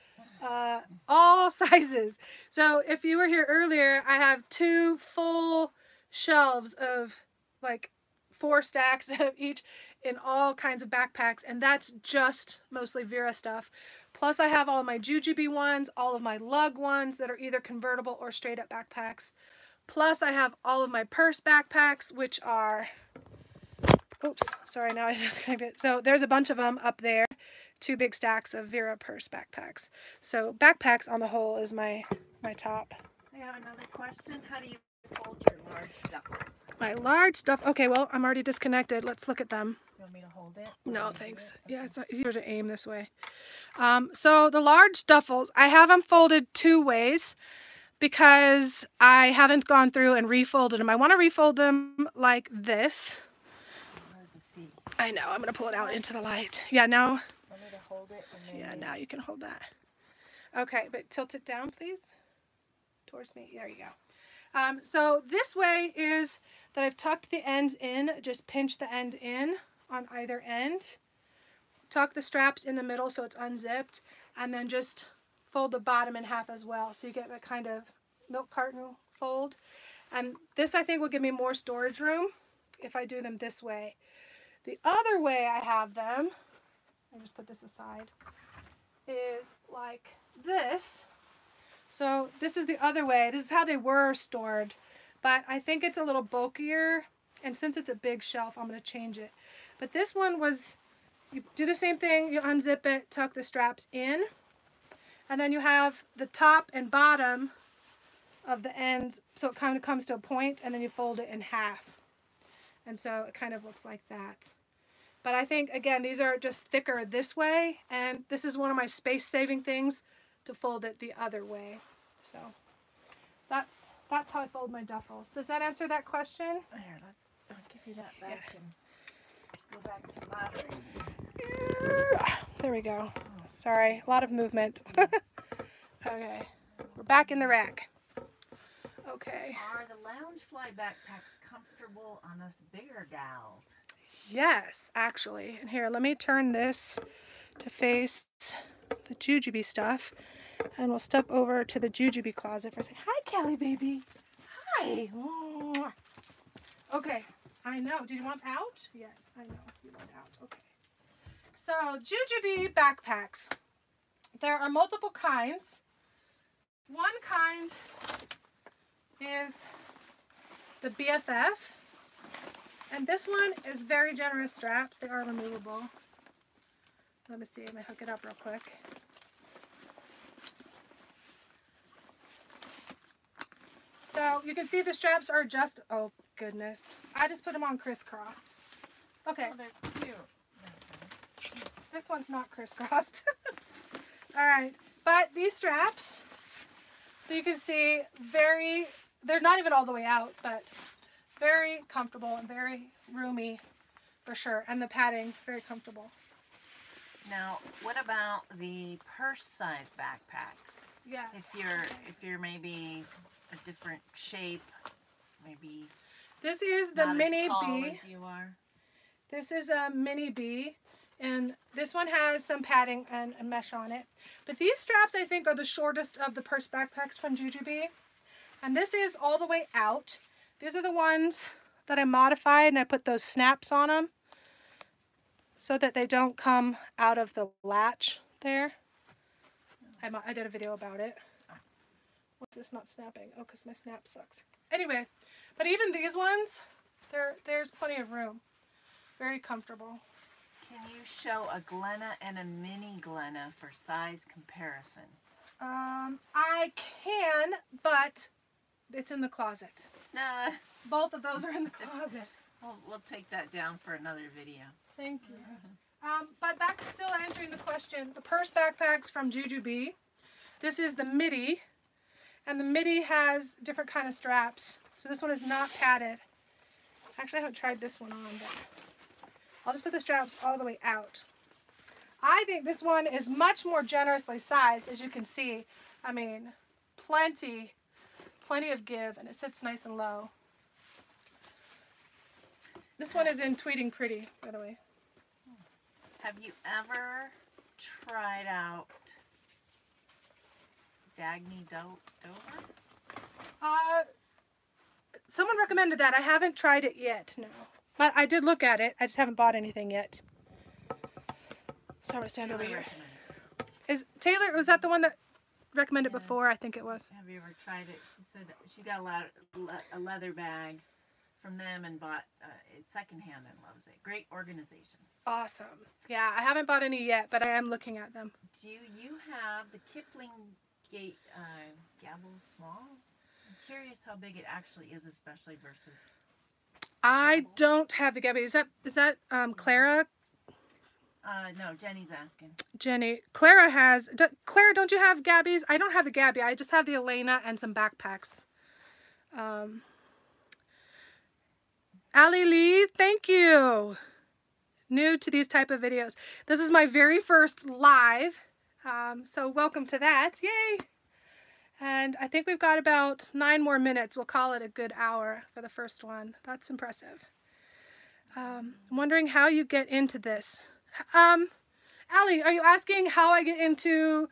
Uh, all sizes. So if you were here earlier i have two full shelves of like four stacks of each in all kinds of backpacks and that's just mostly vera stuff. Plus i have all my jujube ones all of my lug ones that are either convertible or straight up backpacks. Plus i have all of my purse backpacks which are oops sorry now i disconnected so there's a bunch of them up there two big stacks of Vera purse backpacks. So backpacks on the whole is my my top. I have another question. How do you fold your large duffels? My large stuff. Okay, well, I'm already disconnected. Let's look at them. You want me to hold it? No, thanks. Yeah, it's easier to aim this way. Um, so the large duffels, I have them folded two ways because I haven't gone through and refolded them. I want to refold them like this. I know. I'm going to pull it out into the light. Yeah, now yeah, now you can hold that. Okay, but tilt it down, please. Towards me. There you go. Um, so this way is that I've tucked the ends in. Just pinch the end in on either end. Tuck the straps in the middle so it's unzipped. And then just fold the bottom in half as well. So you get that kind of milk carton fold. And this I think will give me more storage room if I do them this way. The other way I have them I just put this aside, is like this. So this is the other way. This is how they were stored. But I think it's a little bulkier. And since it's a big shelf, I'm going to change it. But this one was, you do the same thing. You unzip it, tuck the straps in. And then you have the top and bottom of the ends. So it kind of comes to a point and then you fold it in half. And so it kind of looks like that. But I think, again, these are just thicker this way, and this is one of my space-saving things to fold it the other way. So that's that's how I fold my duffels. Does that answer that question? Here, I'll give you that back and go back to battery. There we go. Sorry, a lot of movement. okay, we're back in the rack. Okay. Are the Loungefly backpacks comfortable on us bigger gals? Yes, actually. And here, let me turn this to face the jujube stuff. And we'll step over to the jujube closet for a second. Hi, Kelly, baby. Hi. Okay, I know. Did you want out? Yes, I know. You want out. Okay. So, jujube backpacks. There are multiple kinds. One kind is the BFF. And this one is very generous straps. They are removable. Let me see. Let me hook it up real quick. So you can see the straps are just, oh goodness. I just put them on crisscrossed. Okay. Oh, they're cute. This one's not crisscrossed. All right. But these straps, you can see very, they're not even all the way out, but very comfortable and very roomy for sure. And the padding, very comfortable. Now, what about the purse size backpacks? Yes. If you're if you're maybe a different shape, maybe this is the mini B. You are. This is a mini B. And this one has some padding and a mesh on it. But these straps, I think, are the shortest of the purse backpacks from Jujube. And this is all the way out. These are the ones that I modified and I put those snaps on them so that they don't come out of the latch there. I, I did a video about it. What's this not snapping? Oh, because my snap sucks. Anyway, but even these ones, there, there's plenty of room. Very comfortable. Can you show a Glenna and a mini Glenna for size comparison? Um, I can, but it's in the closet. Nah, Both of those are in the closet. we'll, we'll take that down for another video. Thank you. Um, but back to still answering the question, the purse backpacks from Jujube. This is the midi, and the midi has different kind of straps. So this one is not padded. Actually, I haven't tried this one on, but I'll just put the straps all the way out. I think this one is much more generously sized, as you can see. I mean, plenty, plenty of give, and it sits nice and low. This one is in Tweeting Pretty, by the way. Have you ever tried out Dagne Do- Dover? Uh, someone recommended that. I haven't tried it yet, no. But I did look at it. I just haven't bought anything yet. So I'm gonna stand over here. Is Taylor? Was that the one that recommended Yeah. before? I think it was. Have you ever tried it? She said she got a, le- a leather bag from them and bought uh, it secondhand and loves it. Great organization. Awesome. Yeah, I haven't bought any yet, but I am looking at them. Do you have the Kipling Gate uh, Gabble Small? I'm curious how big it actually is, especially versus. I don't have the Gabby. Is that is that um, Clara? Uh, no, Jenny's asking. Jenny. Clara has. Clara, don't you have Gabbies? I don't have the Gabby. I just have the Elena and some backpacks. Um, Ali Lee, thank you. New to these type of videos. This is my very first live. Um, so welcome to that. Yay. And I think we've got about nine more minutes. We'll call it a good hour for the first one. That's impressive. Um, I'm wondering how you get into this. Um, Allie, are you asking how I get into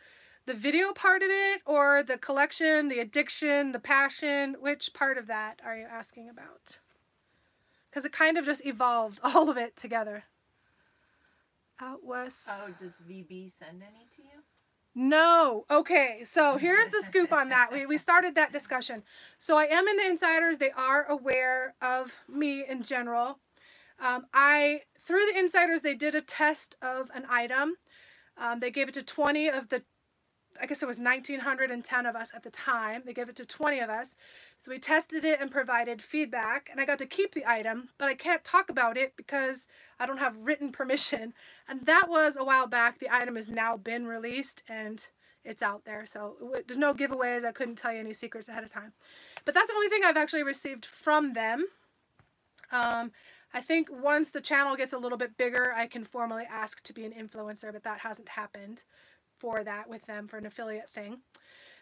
the video part of it or the collection, the addiction, the passion? Which part of that are you asking about? Because it kind of just evolved, all of it together. Out west. Oh, does VB send any to you? No. Okay. So here's the scoop on that. We, we started that discussion. So I am in the insiders. They are aware of me in general. Um, I through the insiders they did a test of an item. Um, they gave it to 20 of the, I guess it was 1,910 of us at the time. They gave it to 20 of us. So we tested it and provided feedback, and I got to keep the item, but I can't talk about it because I don't have written permission. And that was a while back. The item has now been released and it's out there. So there's no giveaways. I couldn't tell you any secrets ahead of time. But that's the only thing I've actually received from them. Um, I think once the channel gets a little bit bigger, I can formally ask to be an influencer, but that hasn't happened for that with them for an affiliate thing.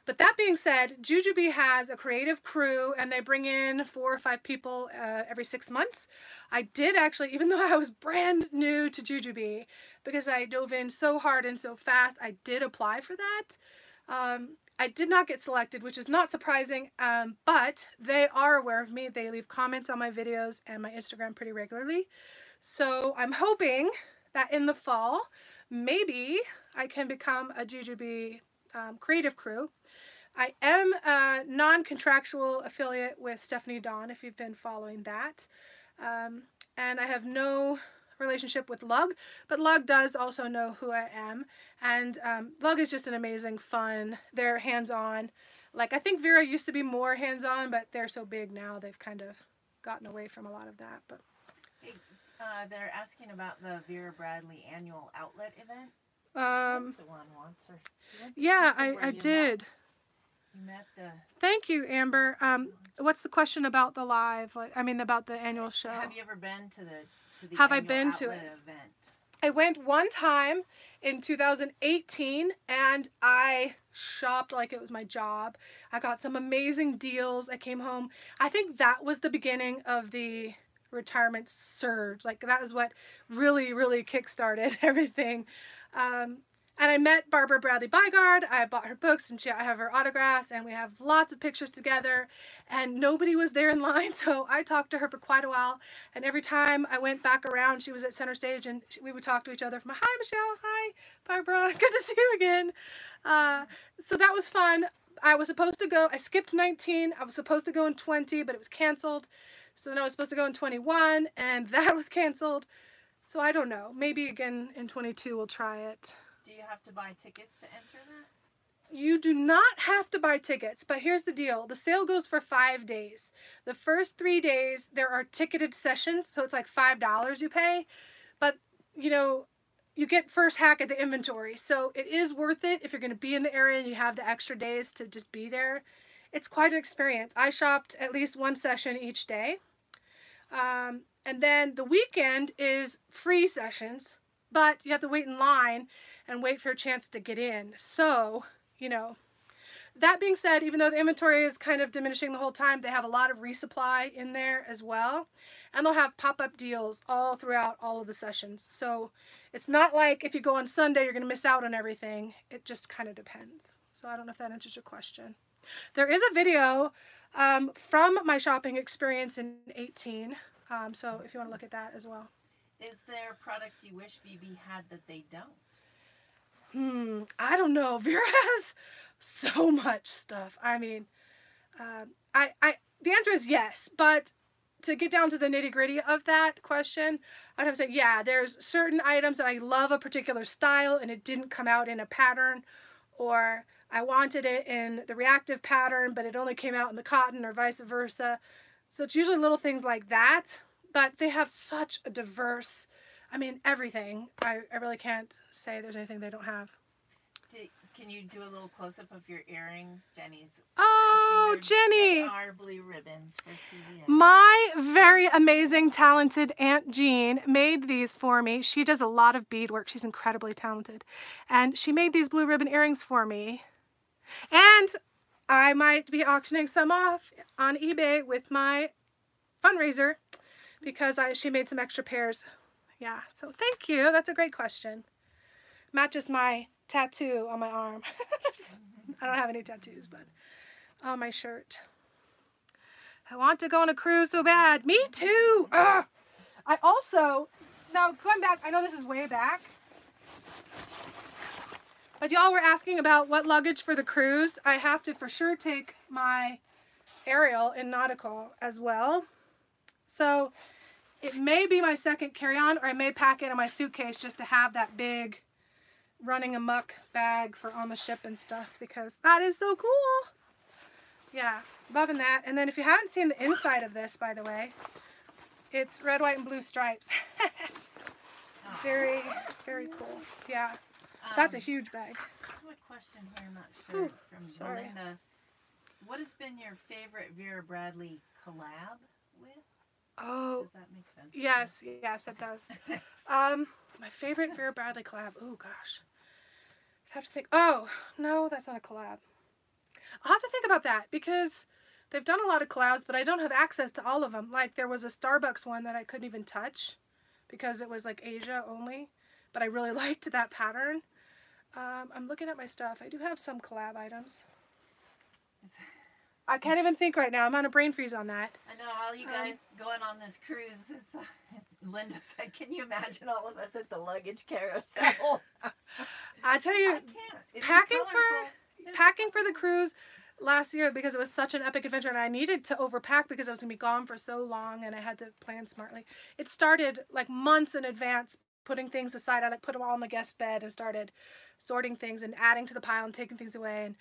But that being said, Jujube has a creative crew and they bring in four or five people uh, every six months. I did actually, even though I was brand new to Jujube, because I dove in so hard and so fast, I did apply for that. Um, I did not get selected, which is not surprising, um, but they are aware of me. They leave comments on my videos and my Instagram pretty regularly. So I'm hoping that in the fall, maybe I can become a Jujube um, creative crew. I am a non-contractual affiliate with Stephanie Dawn, if you've been following that. Um, and I have no relationship with Lug, but Lug does also know who I am. And um, Lug is just an amazing, fun, they're hands-on. Like, I think Vera used to be more hands-on, but they're so big now, they've kind of gotten away from a lot of that. But Hey, uh, they're asking about the Vera Bradley annual outlet event. um, one once, or you yeah, I, I you met- did. you met the. Thank you, Amber. Um, what's the question about the live? Like, I mean, about the annual show. Have you ever been to the Have I been to it? event? I went one time in 2018 and I shopped like it was my job. I got some amazing deals. I came home. I think that was the beginning of the retirement surge. Like that was what really, really kickstarted everything. Um, and I met Barbara Bradley Baekgaard. I bought her books and she, I have her autographs and we have lots of pictures together and nobody was there in line. So I talked to her for quite a while. And every time I went back around, she was at center stage and we would talk to each other from, hi, Michelle. Hi, Barbara. Good to see you again. Uh, so that was fun. I was supposed to go, I skipped 19. I was supposed to go in 20, but it was canceled. So then I was supposed to go in 21 and that was canceled. So I don't know. Maybe again in 22 we'll try it. You have to buy tickets to enter that? You do not have to buy tickets, but here's the deal. The sale goes for five days. The first three days, there are ticketed sessions, so it's like $5 you pay. But, you know, you get first hack at the inventory. So it is worth it if you're going to be in the area and you have the extra days to just be there. It's quite an experience. I shopped at least one session each day. Um, and then the weekend is free sessions, but you have to wait in line and wait for a chance to get in. So, you know, that being said, even though the inventory is kind of diminishing the whole time, they have a lot of resupply in there as well. And they'll have pop-up deals all throughout all of the sessions. So it's not like if you go on Sunday, you're going to miss out on everything. It just kind of depends. So I don't know if that answers your question. There is a video um, from my shopping experience in 18. Um, so if you want to look at that as well. Is there a product you wish VB had that they don't? Hmm, I don't know. Vera has so much stuff. I mean, um, I, I, the answer is yes, but to get down to the nitty gritty of that question, I'd have to say, yeah, there's certain items that I love a particular style and it didn't come out in a pattern, or I wanted it in the reactive pattern, but it only came out in the cotton or vice versa. So it's usually little things like that, but they have such a diverse I mean, everything. I, I really can't say there's anything they don't have. Do, can you do a little close up of your earrings, Jenny's? Oh, Jenny! Our blue ribbons for CVS. My very amazing, talented Aunt Jean made these for me. She does a lot of bead work. She's incredibly talented. And she made these blue ribbon earrings for me. And I might be auctioning some off on eBay with my fundraiser because I, she made some extra pairs yeah, so thank you. That's a great question. Matches my tattoo on my arm. I don't have any tattoos, but on my shirt. I want to go on a cruise so bad. Me too. Ugh. I also, now going back, I know this is way back, but y'all were asking about what luggage for the cruise. I have to for sure take my Ariel in nautical as well. So it may be my second carry-on or I may pack it in my suitcase just to have that big running amuck bag for on the ship and stuff because that is so cool. Yeah, loving that. And then if you haven't seen the inside of this, by the way, it's red, white, and blue stripes. very, very cool. Yeah, um, that's a um, huge bag. I have a question here, I'm not sure. Ooh, from sorry. Belinda. What has been your favorite Vera Bradley collab with? Oh. Does that make sense? Yes, yes, it does. um, my favorite Vera Bradley collab. Oh gosh, I have to think. Oh no, that's not a collab. I'll have to think about that because they've done a lot of collabs, but I don't have access to all of them. Like there was a Starbucks one that I couldn't even touch because it was like Asia only, but I really liked that pattern. Um, I'm looking at my stuff. I do have some collab items. I can't even think right now. I'm on a brain freeze on that. I know all you um, guys um, going on this cruise. It's, uh, Linda said, "Can you imagine all of us at the luggage carousel?" I tell you, packing for packing for the cruise last year because it was such an epic adventure and I needed to overpack because I was going to be gone for so long and I had to plan smartly. It started like months in advance putting things aside. I like put them all on the guest bed and started sorting things and adding to the pile and taking things away and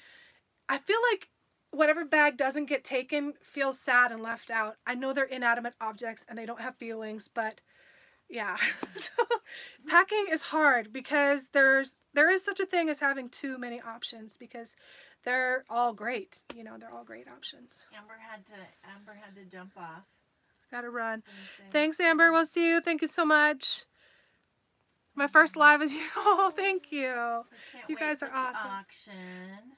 I feel like whatever bag doesn't get taken feels sad and left out. I know they're inanimate objects and they don't have feelings, but yeah. so packing is hard because there's there is such a thing as having too many options because they're all great. You know, they're all great options. Amber had to Amber had to jump off. Gotta run. Thanks, Amber. We'll see you. Thank you so much. My first live is you. Oh, thank you. You guys are awesome. Auction.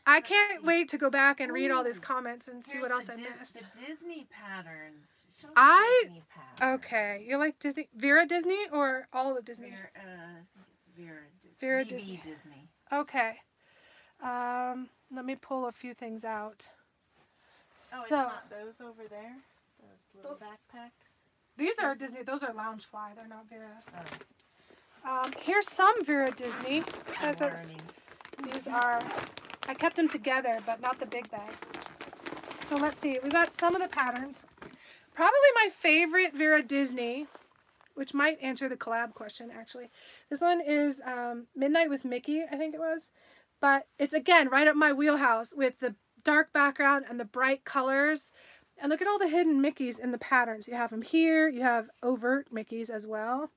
I can't wait to go back and read all these comments and see what else I missed. The Disney patterns. Show the I- Disney patterns. Okay, you like Disney? Vera Disney or all of Disney? Vera, uh, I think it's Vera Disney. Vera Disney. Disney. Okay. Um, let me pull a few things out. Oh, it's not those over there? Those little backpacks? these are Disney. Those are Loungefly. They're not Vera. Oh, Um, here's some Vera Disney. These are. I kept them together, but not the big bags. So let's see. We got some of the patterns. Probably my favorite Vera Disney, which might answer the collab question actually. This one is um, Midnight with Mickey, I think it was. But it's again right up my wheelhouse with the dark background and the bright colors. And look at all the hidden Mickeys in the patterns. You have them here. You have overt Mickeys as well.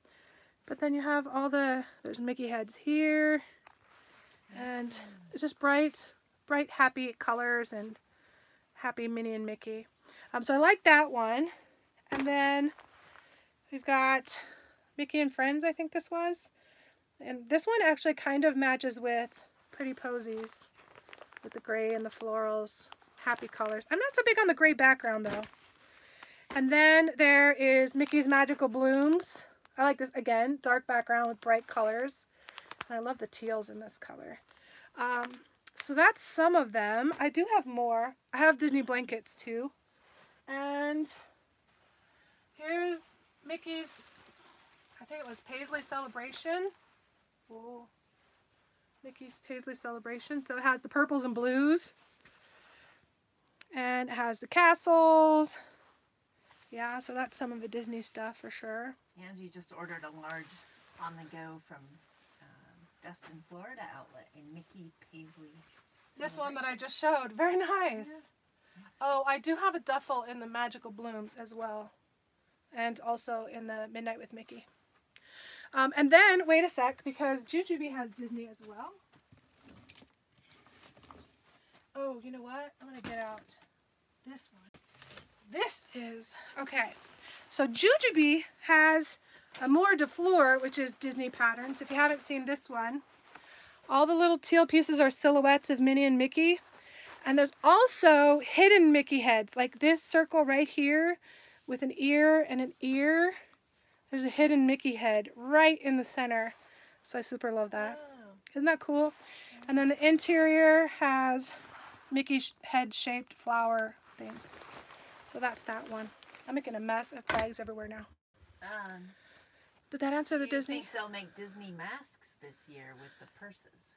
But then you have all the, there's Mickey heads here. And it's just bright, bright, happy colors and happy Minnie and Mickey. Um, so I like that one. And then we've got Mickey and Friends, I think this was. And this one actually kind of matches with Pretty Posies with the gray and the florals, happy colors. I'm not so big on the gray background though. And then there is Mickey's Magical Blooms. I like this again, dark background with bright colors. I love the teals in this color. Um, so that's some of them. I do have more. I have Disney blankets too. And here's Mickey's, I think it was Paisley Celebration. Ooh. Mickey's Paisley Celebration. So it has the purples and blues. And it has the castles. Yeah, so that's some of the Disney stuff for sure. Angie just ordered a large on the go from um, Destin, Florida outlet in Mickey Paisley. This one that I just showed. Very nice. Oh, I do have a duffel in the Magical Blooms as well. And also in the Midnight with Mickey. Um, and then, wait a sec, because Jujube has Disney as well. Oh, you know what? I'm going to get out this one. This is, okay. So Jujube has Amour de Fleur, which is Disney patterns. If you haven't seen this one, all the little teal pieces are silhouettes of Minnie and Mickey. And there's also hidden Mickey heads, like this circle right here with an ear and an ear. There's a hidden Mickey head right in the center. So I super love that. Isn't that cool? And then the interior has Mickey head shaped flower things. So that's that one. I'm making a mess of tags everywhere now. Um, Did that answer the Disney? think they'll make Disney masks this year with the purses?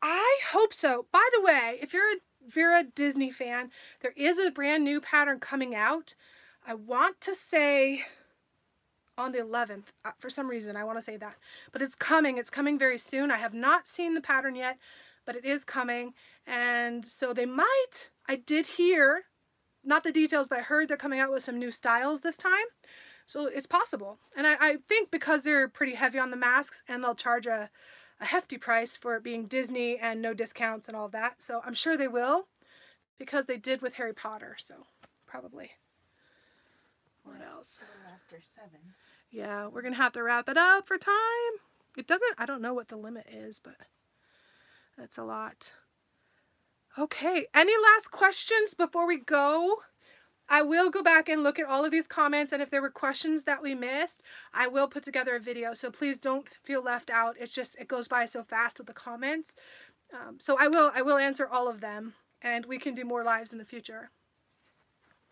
I hope so. By the way, if you're a Vera Disney fan, there is a brand new pattern coming out. I want to say on the 11th. Uh, for some reason, I want to say that. But it's coming. It's coming very soon. I have not seen the pattern yet, but it is coming. And so they might, I did hear, not the details, but I heard they're coming out with some new styles this time. So it's possible. And I, I think because they're pretty heavy on the masks and they'll charge a, a hefty price for it being Disney and no discounts and all that. So I'm sure they will because they did with Harry Potter. So probably. What else? After seven. Yeah, we're going to have to wrap it up for time. It doesn't, I don't know what the limit is, but that's a lot. Okay, any last questions before we go? I will go back and look at all of these comments, and if there were questions that we missed, I will put together a video. So please don't feel left out. It's just it goes by so fast with the comments. Um, so I will I will answer all of them, and we can do more lives in the future.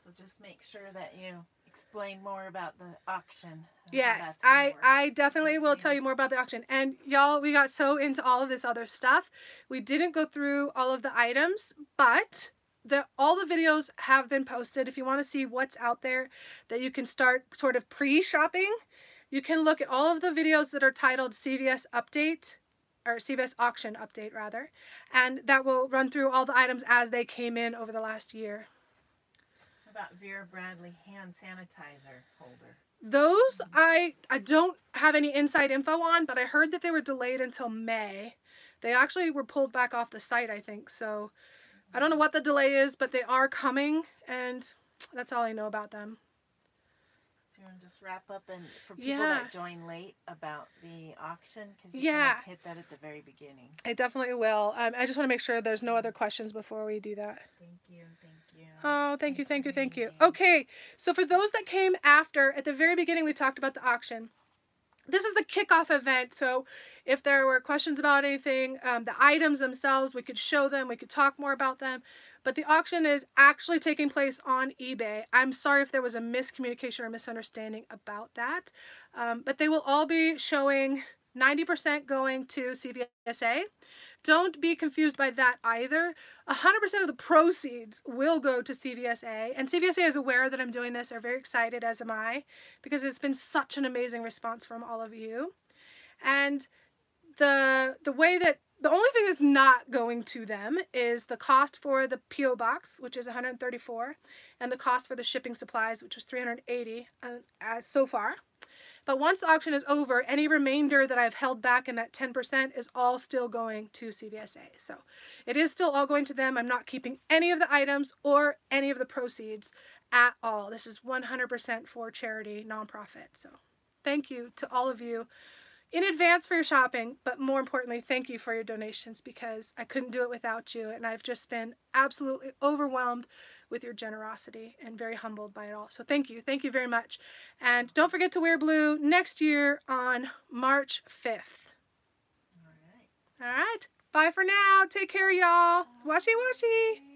So just make sure that you explain more about the auction. Yes, I. I definitely will tell you more about the auction. And y'all, we got so into all of this other stuff. We didn't go through all of the items, but the all the videos have been posted. If you want to see what's out there that you can start sort of pre-shopping, you can look at all of the videos that are titled CVS update or CVS auction update rather, and that will run through all the items as they came in over the last year. About Vera Bradley hand sanitizer holder? Those I I don't have any inside info on, but I heard that they were delayed until May. They actually were pulled back off the site, I think. So I don't know hmm. what the delay is, but they are coming and that's all I know about them. You want to just wrap up and for people Yeah. that join late about the auction because you Yeah. kind of hit that at the very beginning. I definitely will. Um, I just want to make sure there's no other questions before we do that. Thank you, thank you. Oh, thank you, thank you, thank you. being here. Okay, so for those that came after, at the very beginning, we talked about the auction. This is the kickoff event. So if there were questions about anything, um, the items themselves, we could show them, we could talk more about them. But the auction is actually taking place on eBay. I'm sorry if there was a miscommunication or misunderstanding about that. Um, but they will all be showing 90% going to CVSA. Don't be confused by that either. 100% of the proceeds will go to CVSA, and CVSA is aware that I'm doing this. They're very excited, as am I, because it's been such an amazing response from all of you. And the the way that the only thing that's not going to them is the cost for the PO box, which is 134, and the cost for the shipping supplies, which was 380 uh, as so far. But once the auction is over, any remainder that I've held back in that 10% is all still going to CVSA. So it is still all going to them. I'm not keeping any of the items or any of the proceeds at all. This is 100% for charity, nonprofit. So thank you to all of you in advance for your shopping, but more importantly, thank you for your donations because I couldn't do it without you. And I've just been absolutely overwhelmed with your generosity and very humbled by it all. So thank you. Thank you very much. And don't forget to wear blue next year on March 5th. All right. All right. Bye for now. Take care, y'all. Washy washy.